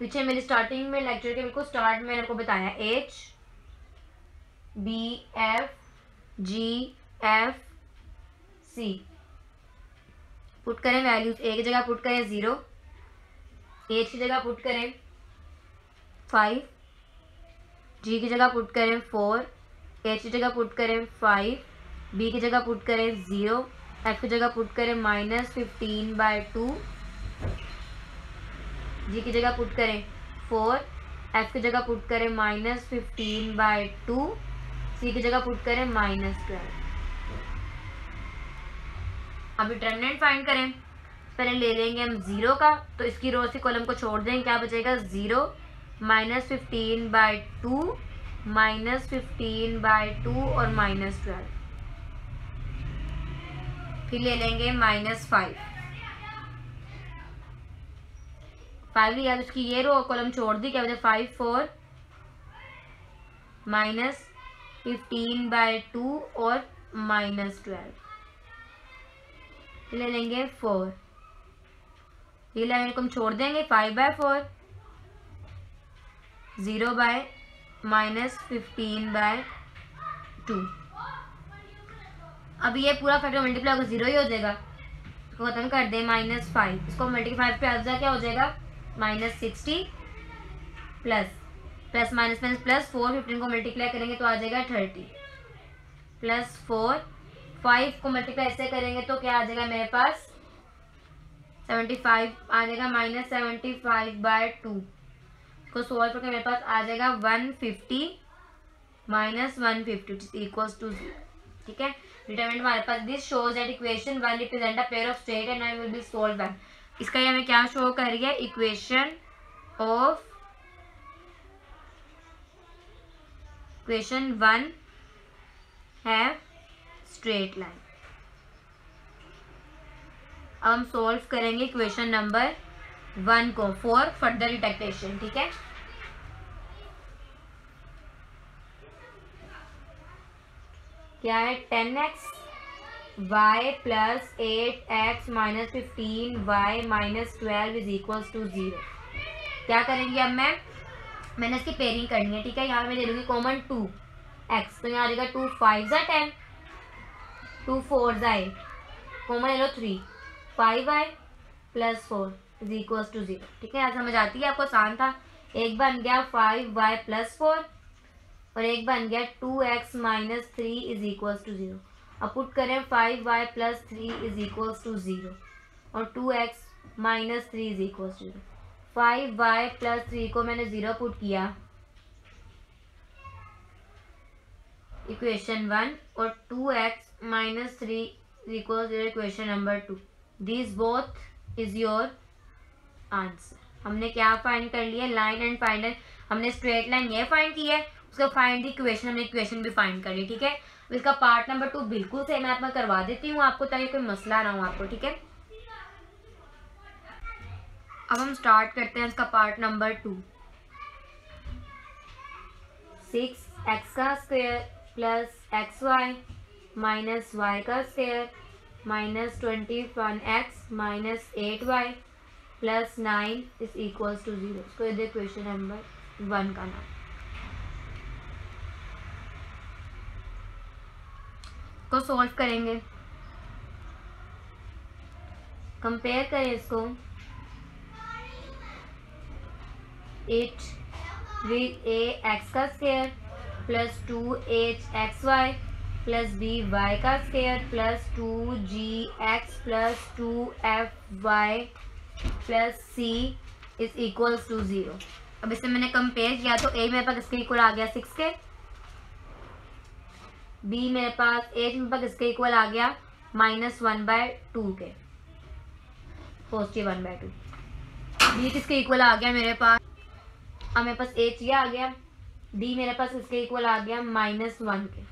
Speaker 1: पीछे मेरी स्टार्टिंग में लेक्चर के बिल्कुल स्टार्ट में आपको बताया h b f g f c put करें वैल्यूज़ एक जगह पुट करें ज़ीरो एच की जगह पुट करें फाइव जी की जगह पुट करें फोर एच की जगह पुट करें फाइव बी की जगह पुट करें ज़ीरो एफ़ की जगह पुट करें minus fifteen by two g की जगह पुट करें. फोर एफ़ की जगह पुट करें minus fifteen by two c की जगह पुट करें माइनस ट्वेल्व अब डिटर्मिनेंट फाइंड करें. पहले ले लेंगे हम ज़ीरो का तो इसकी रो से कॉलम को छोड़ दें. क्या बचेगा? Zero minus fifteen by two minus fifteen by two और माइनस ट्वेल्व फिर ले लेंगे माइनस फाइव फाइव लिया तो उसकी ये रो कॉलम छोड़ दी, क्या बचा five four minus fifteen by two और माइनस ट्वेल्व ले लेंगे फोर ये लाइन को हम छोड़ देंगे five by four zero by minus fifteen by two अब ये पूरा फैक्टर मल्टीप्लाई होकर ज़ीरो ही हो जाएगा। खत्म कर दें माइनस फाइव इसको मल्टीप्लाई फाइव पे आ क्या हो जाएगा? Minus sixty plus plus minus minus plus four fifteen को मल्टीप्लाई करेंगे तो आ जाएगा थर्टी प्लस फोर फाइव को मल्टीप्लाई ऐसे करेंगे तो क्या आ जाएगा मेरे पास? सेवेंटी फाइव आ जाएगा minus seventy five by two को सोल्व करके मेरे पास आ जाएगा one fifty minus one fifty equals to ठीक है? डिटरमिनेंट हमारे पास this shows that equation one represent a pair of straight and I will be solve one इसका ये हमें क्या शो कर रही है? इक्वेशन ऑफ़ इक्वेशन वन है स्ट्रेट लाइन अब हम सॉल्व करेंगे इक्वेशन नंबर वन को फॉर फर्दर डिटेक्टेशन ठीक है? क्या है? Ten x eight x minus fifteen y minus twelve is equal to zero क्या करेंगे अब मैं? मैंने इसकी पेयरिंग करनी है, ठीक है? यहाँ मैं ले दूँगी कॉमन टू एक्स तो यहाँ आ जाएगा टू फाइव ज़ा टेन टू फोर आए कॉमन ले लो थ्री फाइव आए plus four is equal to zero ठीक है? यहाँ समझ आती है? आपको आसान था। एक बन गया फाइव वाई प्लस फोर और एक बन गया two x minus three is equal to zero अब पुट करें five y plus three is equal to zero और two x minus three is equal to zero five y plus three को मैंने zero put किया। Equation one और two x minus three equal equation number two this both is your answer हमने क्या find कर लिया? Line and find हमने straight line ये फाइंड की है। उसका फाइंड इक्वेशन हमने इक्वेशन भी फाइंड कर ली, ठीक है? इसका पार्ट नंबर टू बिल्कुल से मैं आपको करवा देती हूँ आपको, ताकि कोई मसला ना हो आपको, ठीक है? अब हम स्टार्ट करते हैं इसका part number two six x का square plus x y minus y का square minus twenty one x minus eight y plus nine is equals to zero question number one का नाम। को सॉल्व करेंगे। कंपेयर करें इसको। एट विथ ए एक्स का square plus two h x y plus b y का square plus two g x plus two f y plus c is equals to zero अब इसे मैंने कंपेयर किया तो ए मेरे पास इसके इक्वल आ गया सिक्स के। बी मेरे पास एच मेरे पास इसके इक्वल आ गया? माइनस वन बाय टू के। Positive one by two b किसके इक्वल आ गया मेरे पास? अब मेरे पास एच ये आ गया। डी मेरे पास इसके इक्वल आ गया? माइनस वन के।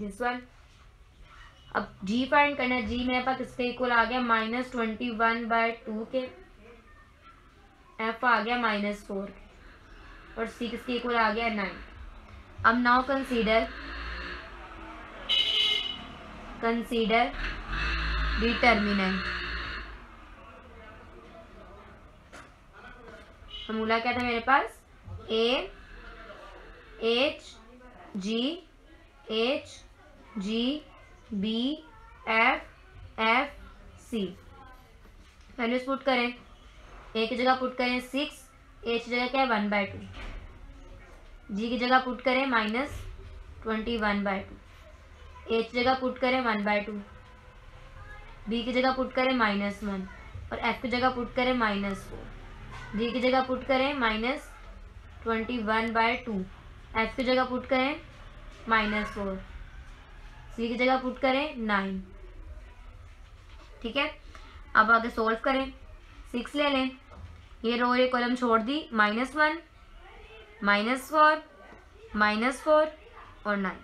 Speaker 1: दिस वन अब जी फाइंड करना है। जी मेरे पास इसके इक्वल आ गया? Minus twenty one by two के। एफ़ आ गया माइनस फोर और सी किसके इक्वल आ गया? नाइन अब now consider consider determinant formula क्या था मेरे पास? A h g h g b f f c values put करें। ए की जगह पुट करें सिक्स ए की जगह क्या है? वन बाय टू जी की जगह पुट करें minus twenty one by two a की जगह पुट करें वन बाय टू बी की जगह पुट करें माइनस वन और एफ़ की जगह पुट करें माइनस फोर डी की जगह पुट करें minus twenty one by two f की जगह पुट करें माइनस फोर सी की जगह पुट करें नाइन ठीक है? अब आगे सोल्व करें. सिक्स ले लें. ये रो ये कॉलम छोड़ दी. Minus one minus four minus four और नाइन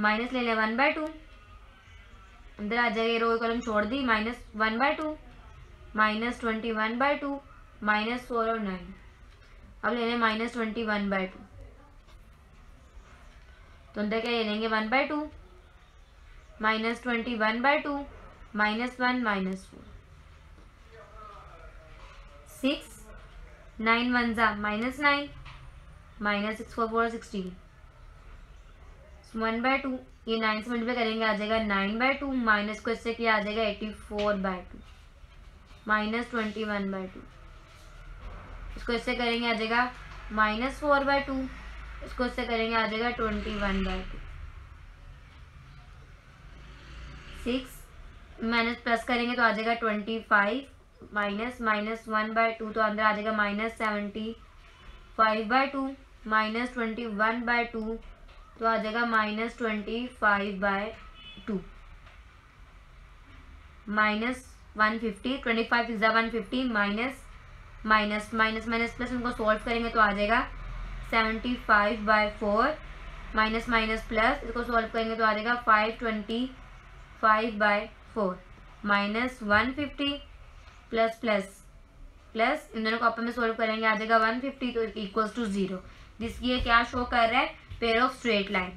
Speaker 1: माइनस ले लें वन बाय टू। अंदर आ जाएगा रो कॉलम छोड़ दी, minus one by two, minus twenty one by two, minus four और नाइन अब ले लें minus twenty one by two. तो अंदर क्या ले लेंगे? One by two, minus twenty one by two, minus one, minus four six nine one ज़ा minus nine minus six four four sixteen one by two, ये नाइन से multiply करेंगे, आ जाएगा नाइन बाय टू माइनस को इससे क्या, आ जाएगा eighty four by two minus twenty one by two. इसको इससे करेंगे, आ जाएगा माइनस फोर बाय टू, इसको इससे करेंगे, आ जाएगा twenty one by two. Six minus plus करेंगे तो आ जाएगा twenty five minus minus one by two तो अंदर आ जाएगा minus seventy five by two minus twenty one by two तो आ जाएगा minus twenty five by two minus one fifty twenty five इज़ा one fifty minus minus minus minus plus उनको solve करेंगे तो आ जाएगा seventy five by four minus minus plus इसको solve करेंगे तो आ जाएगा five twenty five by four minus one fifty plus plus plus इन दोनों को अपन में सॉल्व करेंगे, आ जाएगा वन फिफ्टी तो इक्वल्स टू ज़ीरो जिसकी ये क्या शो कर रहा है? पेयर ऑफ़ स्ट्रेट लाइन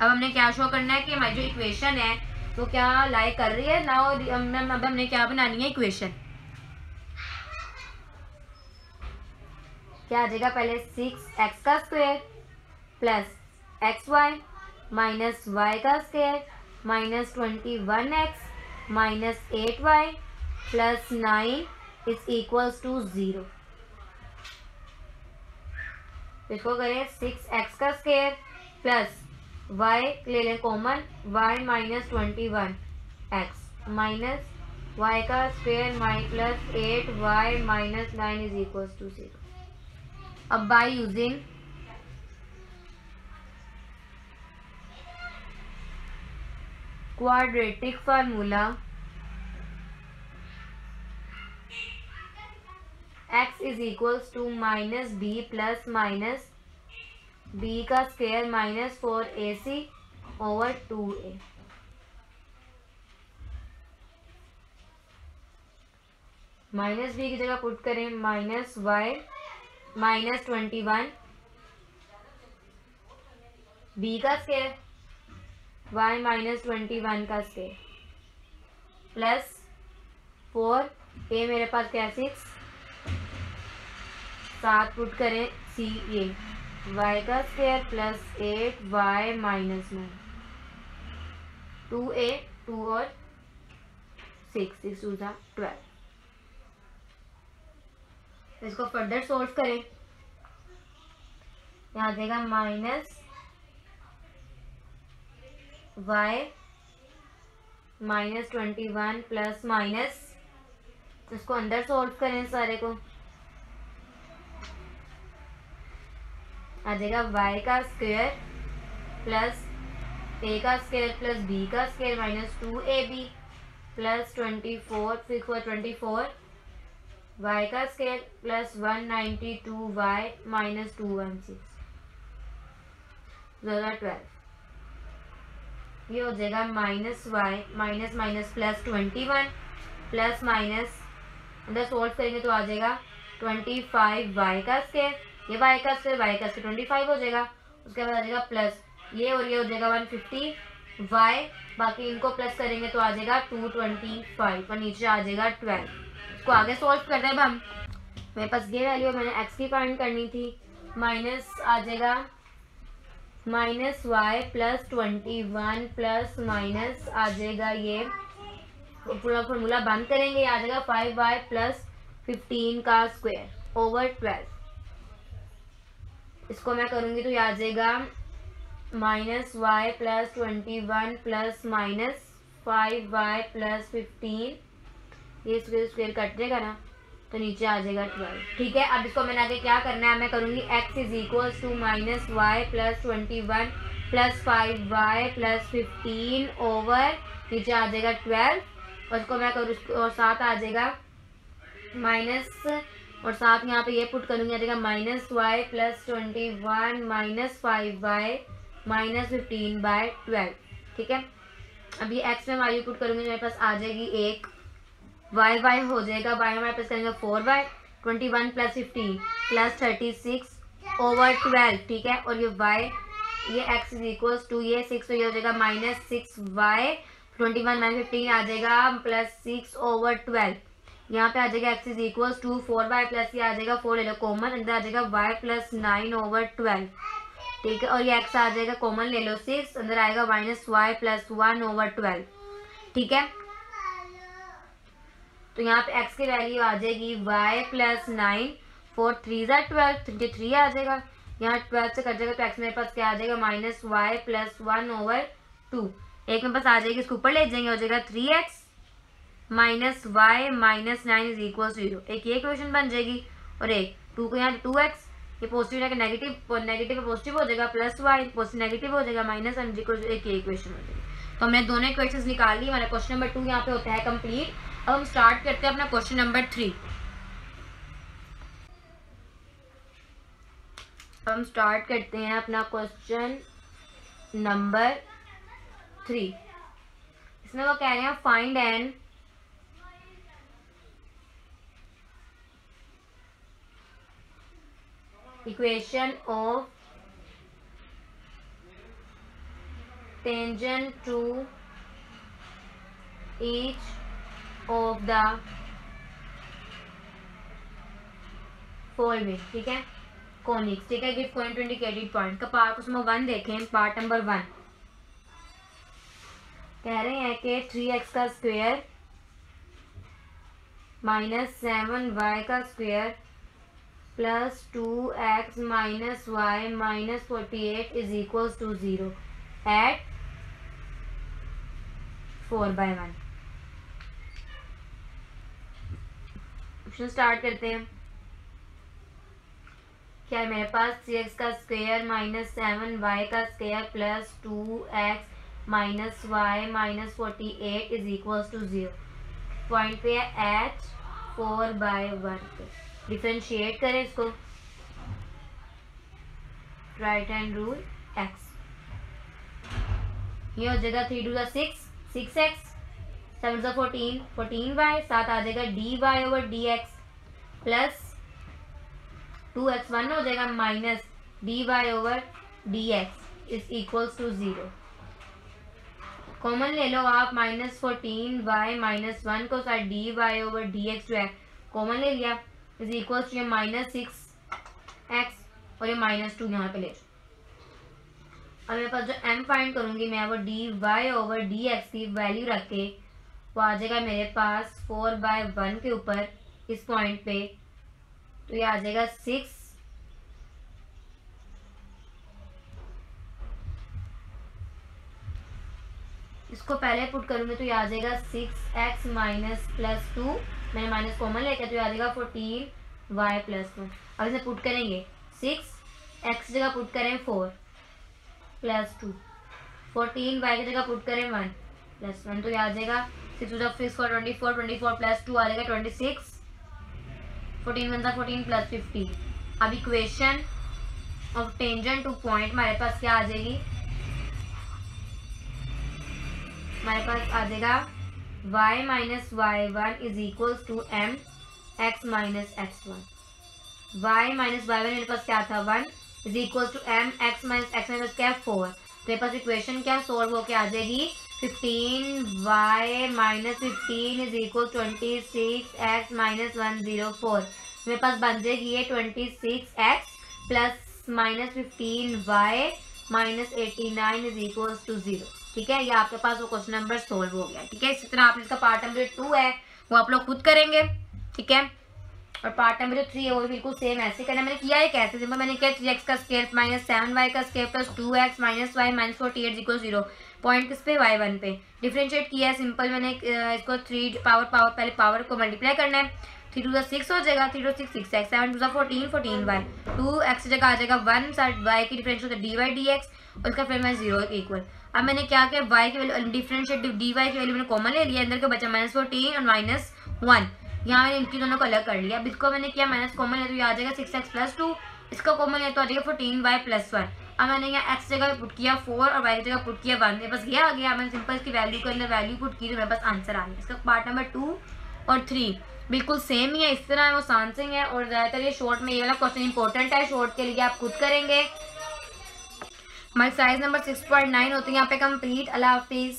Speaker 1: अब हमने क्या शो करना है कि हमारी जो इक्वेशन है, वो क्या लाई कर रही है? ना और अब हमने क्या बनानी है इक्वेशन क्या आ जाएगा पहले सिक्स एक्स का square plus x y minus y का square minus twenty one x minus eight y plus nine is equals to zero. इसको करें सिक्स एक्स का स्क्वायर प्लस y, ले लें common y minus twenty one x minus y का square minus plus eight y minus nine is equal to zero अब by using quadratic formula x is equals to minus b plus minus b का square minus four a c over two a minus b की जगह put करें minus y minus twenty one b का square y minus twenty one का square plus four ए मेरे पास क्या six सात पुट करें सी ए। वाई का square plus eight y minus nine two a two और सिक्स सिक्स टू ज़ा ट्वेल्व इसको फर्दर सोल्व करें। यहाँ देगा minus y minus twenty one plus minus इसको अंदर सोल्व करें सारे को। आ जाएगा वाई का स्क्वेयर प्लस ए का स्क्वेयर प्लस बी का square minus two a b plus twenty four six four twenty four y का square plus one ninety two y minus two one six twelve ये हो जाएगा minus y minus minus plus twenty one plus minus अंदर solve करेंगे तो आ जाएगा twenty five Y का स्क्वेयर ये वाई का स्क्वायर वाई का स्क्वायर ट्वेंटी फाइव हो जाएगा। उसके बाद आ जाएगा प्लस ये और ये हो जाएगा वन फिफ्टी वाई बाकी इनको प्लस करेंगे तो आ जाएगा टू ट्वेंटी फाइव और नीचे आ जाएगा ट्वेल्व इसको आगे सॉल्व कर रहे हैं हम। मेरे पास ये वैल्यू मैंने एक्स की फाइंड करनी थी। माइनस आ जाएगा minus y plus twenty one plus minus आ जाएगा ये। पूरा फॉर्मूला बंद करेंगे आ जाएगा फाइव वाई प्लस फिफ्टीन का स्क्वायर ओवर ट्वेल्व इसको मैं करूँगी तो ये आ जाएगा minus y plus twenty one plus minus five y plus fifteen. ये स्क्वेयर स्क्वेयर कट जाएगा ना तो नीचे आ जाएगा ट्वेल्व। ठीक है, अब इसको मैंने आगे क्या करना है, मैं करूँगी x is equals to minus y plus twenty one plus five y plus fifteen over नीचे आ जाएगा ट्वेल्व और इसको मैं करूँ और साथ आ जाएगा। माइनस और साथ यहाँ पे ये पुट करूँगी आ जाएगा minus y plus twenty one minus five y minus fifteen by twelve ठीक है? अभी एक्स में वाई पुट करूँगी, मेरे पास आ जाएगी एक वाई वाई हो जाएगा वाई हमारे पास करेंगे four by twenty one plus fifteen plus thirty six over twelve ठीक है? और ये वाई ये एक्स इज़ इक्वल्स टू ये सिक्स तो ये हो जाएगा minus six y twenty one minus fifteen आ जाएगा प्लस सिक्स ओवर ट्वेल्व यहाँ पे आ जाएगा x is equal to four y plus ये आ जाएगा फोर ले लो कॉमन अंदर आ जाएगा y plus nine over twelve ठीक है? और ये एक्स आ जाएगा कॉमन ले लो सिक्स अंदर आएगा minus y plus one over twelve ठीक है? तो यहाँ पे एक्स की वैल्यू आ जाएगी y plus nine four three ज़ा ट्वेल्व थ्री थ्री आ जाएगा. यहाँ ट्वेल्व से कट जाएगा तो एक्स मेरे पास क्या आ जाएगा? Minus y plus one over two एक मेरे पास आ जाएगी, इसके ऊपर ले जाएँगे, हो जाएगा three x minus y minus nine is equal zero एक ये क्वेश्चन बन जाएगी और एक टू को यहाँ टू एक्स ये पॉजिटिव जाकर नेगेटिव नेगेटिव पॉजिटिव हो जाएगा प्लस वाई पॉजिटिव नेगेटिव हो जाएगा माइनस एम इक्वल टू एक ये इक्वेशन हो जाएगी। तो हमने दोनों क्वेश्चन निकाल ली हमारा क्वेश्चन नंबर टू यहाँ पे होता है कंप्लीट अब हम स्टार्ट करते हैं अपना क्वेश्चन नंबर थ्री हम स्टार्ट करते हैं अपना क्वेश्चन नंबर थ्री इसमें वो कह रहे हैं find an equation of tangent to each of the following, ठीक है? कॉनिक्स ठीक है? गिव पॉइंट इंडिकेटेड पॉइंट का पार्ट उसमें वन देखें, पार्ट नंबर वन कह रहे हैं कि थ्री एक्स का स्क्वेयर माइनस सेवन वाई का square plus two x minus y minus forty eight is equal to zero eight four by one start करते हैं। क्या है मेरे पास? थ्री एक्स का स्क्वेयर माइनस सेवन वाई का square plus two x minus y minus forty eight is equal to zero point पे है एच फोर बाय वन पे। डिफ्रेंशिएट करें इसको। राइट हैंड रूल एक्स ये हो जाएगा थ्री टू ज़ा सिक्स सिक्स एक्स सेवन ज़ा फोर्टीन फोर्टीन वाई साथ आ जाएगा d y over d x plus two x one हो जाएगा minus d y over d x is equals to zero common ले लो आप minus fourteen y minus one को साथ d y over d x जो है कॉमन ले लिया। इज़ इक्वल टू ये माइनस सिक्स एक्स और ये माइनस टू यहाँ पे ले अब मेरे पास जो एम फाइंड करूँगी, मैं वो d y over d x की वैल्यू रख के, वो आ जाएगा मेरे पास फोर बाय वन के ऊपर इस पॉइंट पे। तो ये आ जाएगा सिक्स इसको पहले पुट करूँगी तो ये आ जाएगा six x minus plus two मैंने माइनस कॉमन लेकर तो आ जाएगा फोर्टीन वाई प्लस वन अब इसे पुट करेंगे। सिक्स एक्स जगह पुट करें four plus two fourteen y की जगह पुट करें वन प्लस वन तो ये आ जाएगा six two six four twenty four twenty four plus two आ जाएगा ट्वेंटी सिक्स फोर्टीन वन था फोर्टीन प्लस फिफ्टीन अब equation of tangent to point हमारे पास क्या आ जाएगी? हमारे पास आ जाएगा y minus y1 is equals to m x minus x1 y minus y1 मेरे पास क्या था 1 is equals to m x minus x minus क्या है 4 तो मेरे पास इक्वेशन क्या सोल्व होके आ जाएगी 15 y minus 15 is equal to 26 x minus 104 मेरे पास बन जाएगी ये 26 x plus minus 15 y minus 89 is equals to 0 ठीक है? ये आपके पास वो क्वेश्चन नंबर सोल्व हो गया, ठीक है? इसी तरह आप इसका पार्ट नंबर टू है, वो आप लोग खुद करेंगे, ठीक है? और पार्ट नंबर जो थ्री है, वो बिल्कुल सेम ऐसे करना मैंने किया है कैसे? सिंपल मैंने किया थ्री एक्स का स्केयर माइनस सेवन वाई का square plus two x minus y minus forty eight equal zero point किस पे? वाई वन पे। डिफ्रेंशिएट किया है सिंपल मैंने इसको थ्री पावर पावर पहले पावर को मल्टीप्लाई करना है। थ्री टू सिक्स हो जाएगा three two six six x seven two fourteen fourteen y two x जगह आ जाएगा वन वाई की है डी वाई डी एक्स और इसका फिर मैं ज़ीरो इक्वल अब मैंने क्या किया? वाई की वैल्यू डिफरेंशिएट डी वाई की वैल्यू मैंने कॉमन ले लिया अंदर का बचा माइनस फोर्टीन और माइनस वन यहाँ मैंने इनकी दोनों को अलग कर लिया। अब इसको मैंने किया माइनस कॉमन ले तो ये आ जाएगा सिक्स एक्स प्लस टू इसका कॉमन ले तो आ जाएगा फोर्टीन वाई प्लस वन अब मैंने यहाँ एक्स जगह पुट किया फोर और वाई की जगह पुट किया वन मेरे पास ये आ गया। मैंने सिंपल इसकी वैल्यू के अंदर वैल्यू पुट की तो मेरे पास आंसर आ गया। इसका पार्ट नंबर टू और थ्री बिल्कुल सेम ही है। इस तरह है वो सांसिंग है। और ज़्यादातर ये शॉर्ट में ये वाला क्वेश्चन इंपॉर्टेंट है। शॉर्ट के लिए आप खुद करेंगे। हमारी size number six point nine होती है। यहाँ पे कंप्लीट अल्लाह हाफिज़।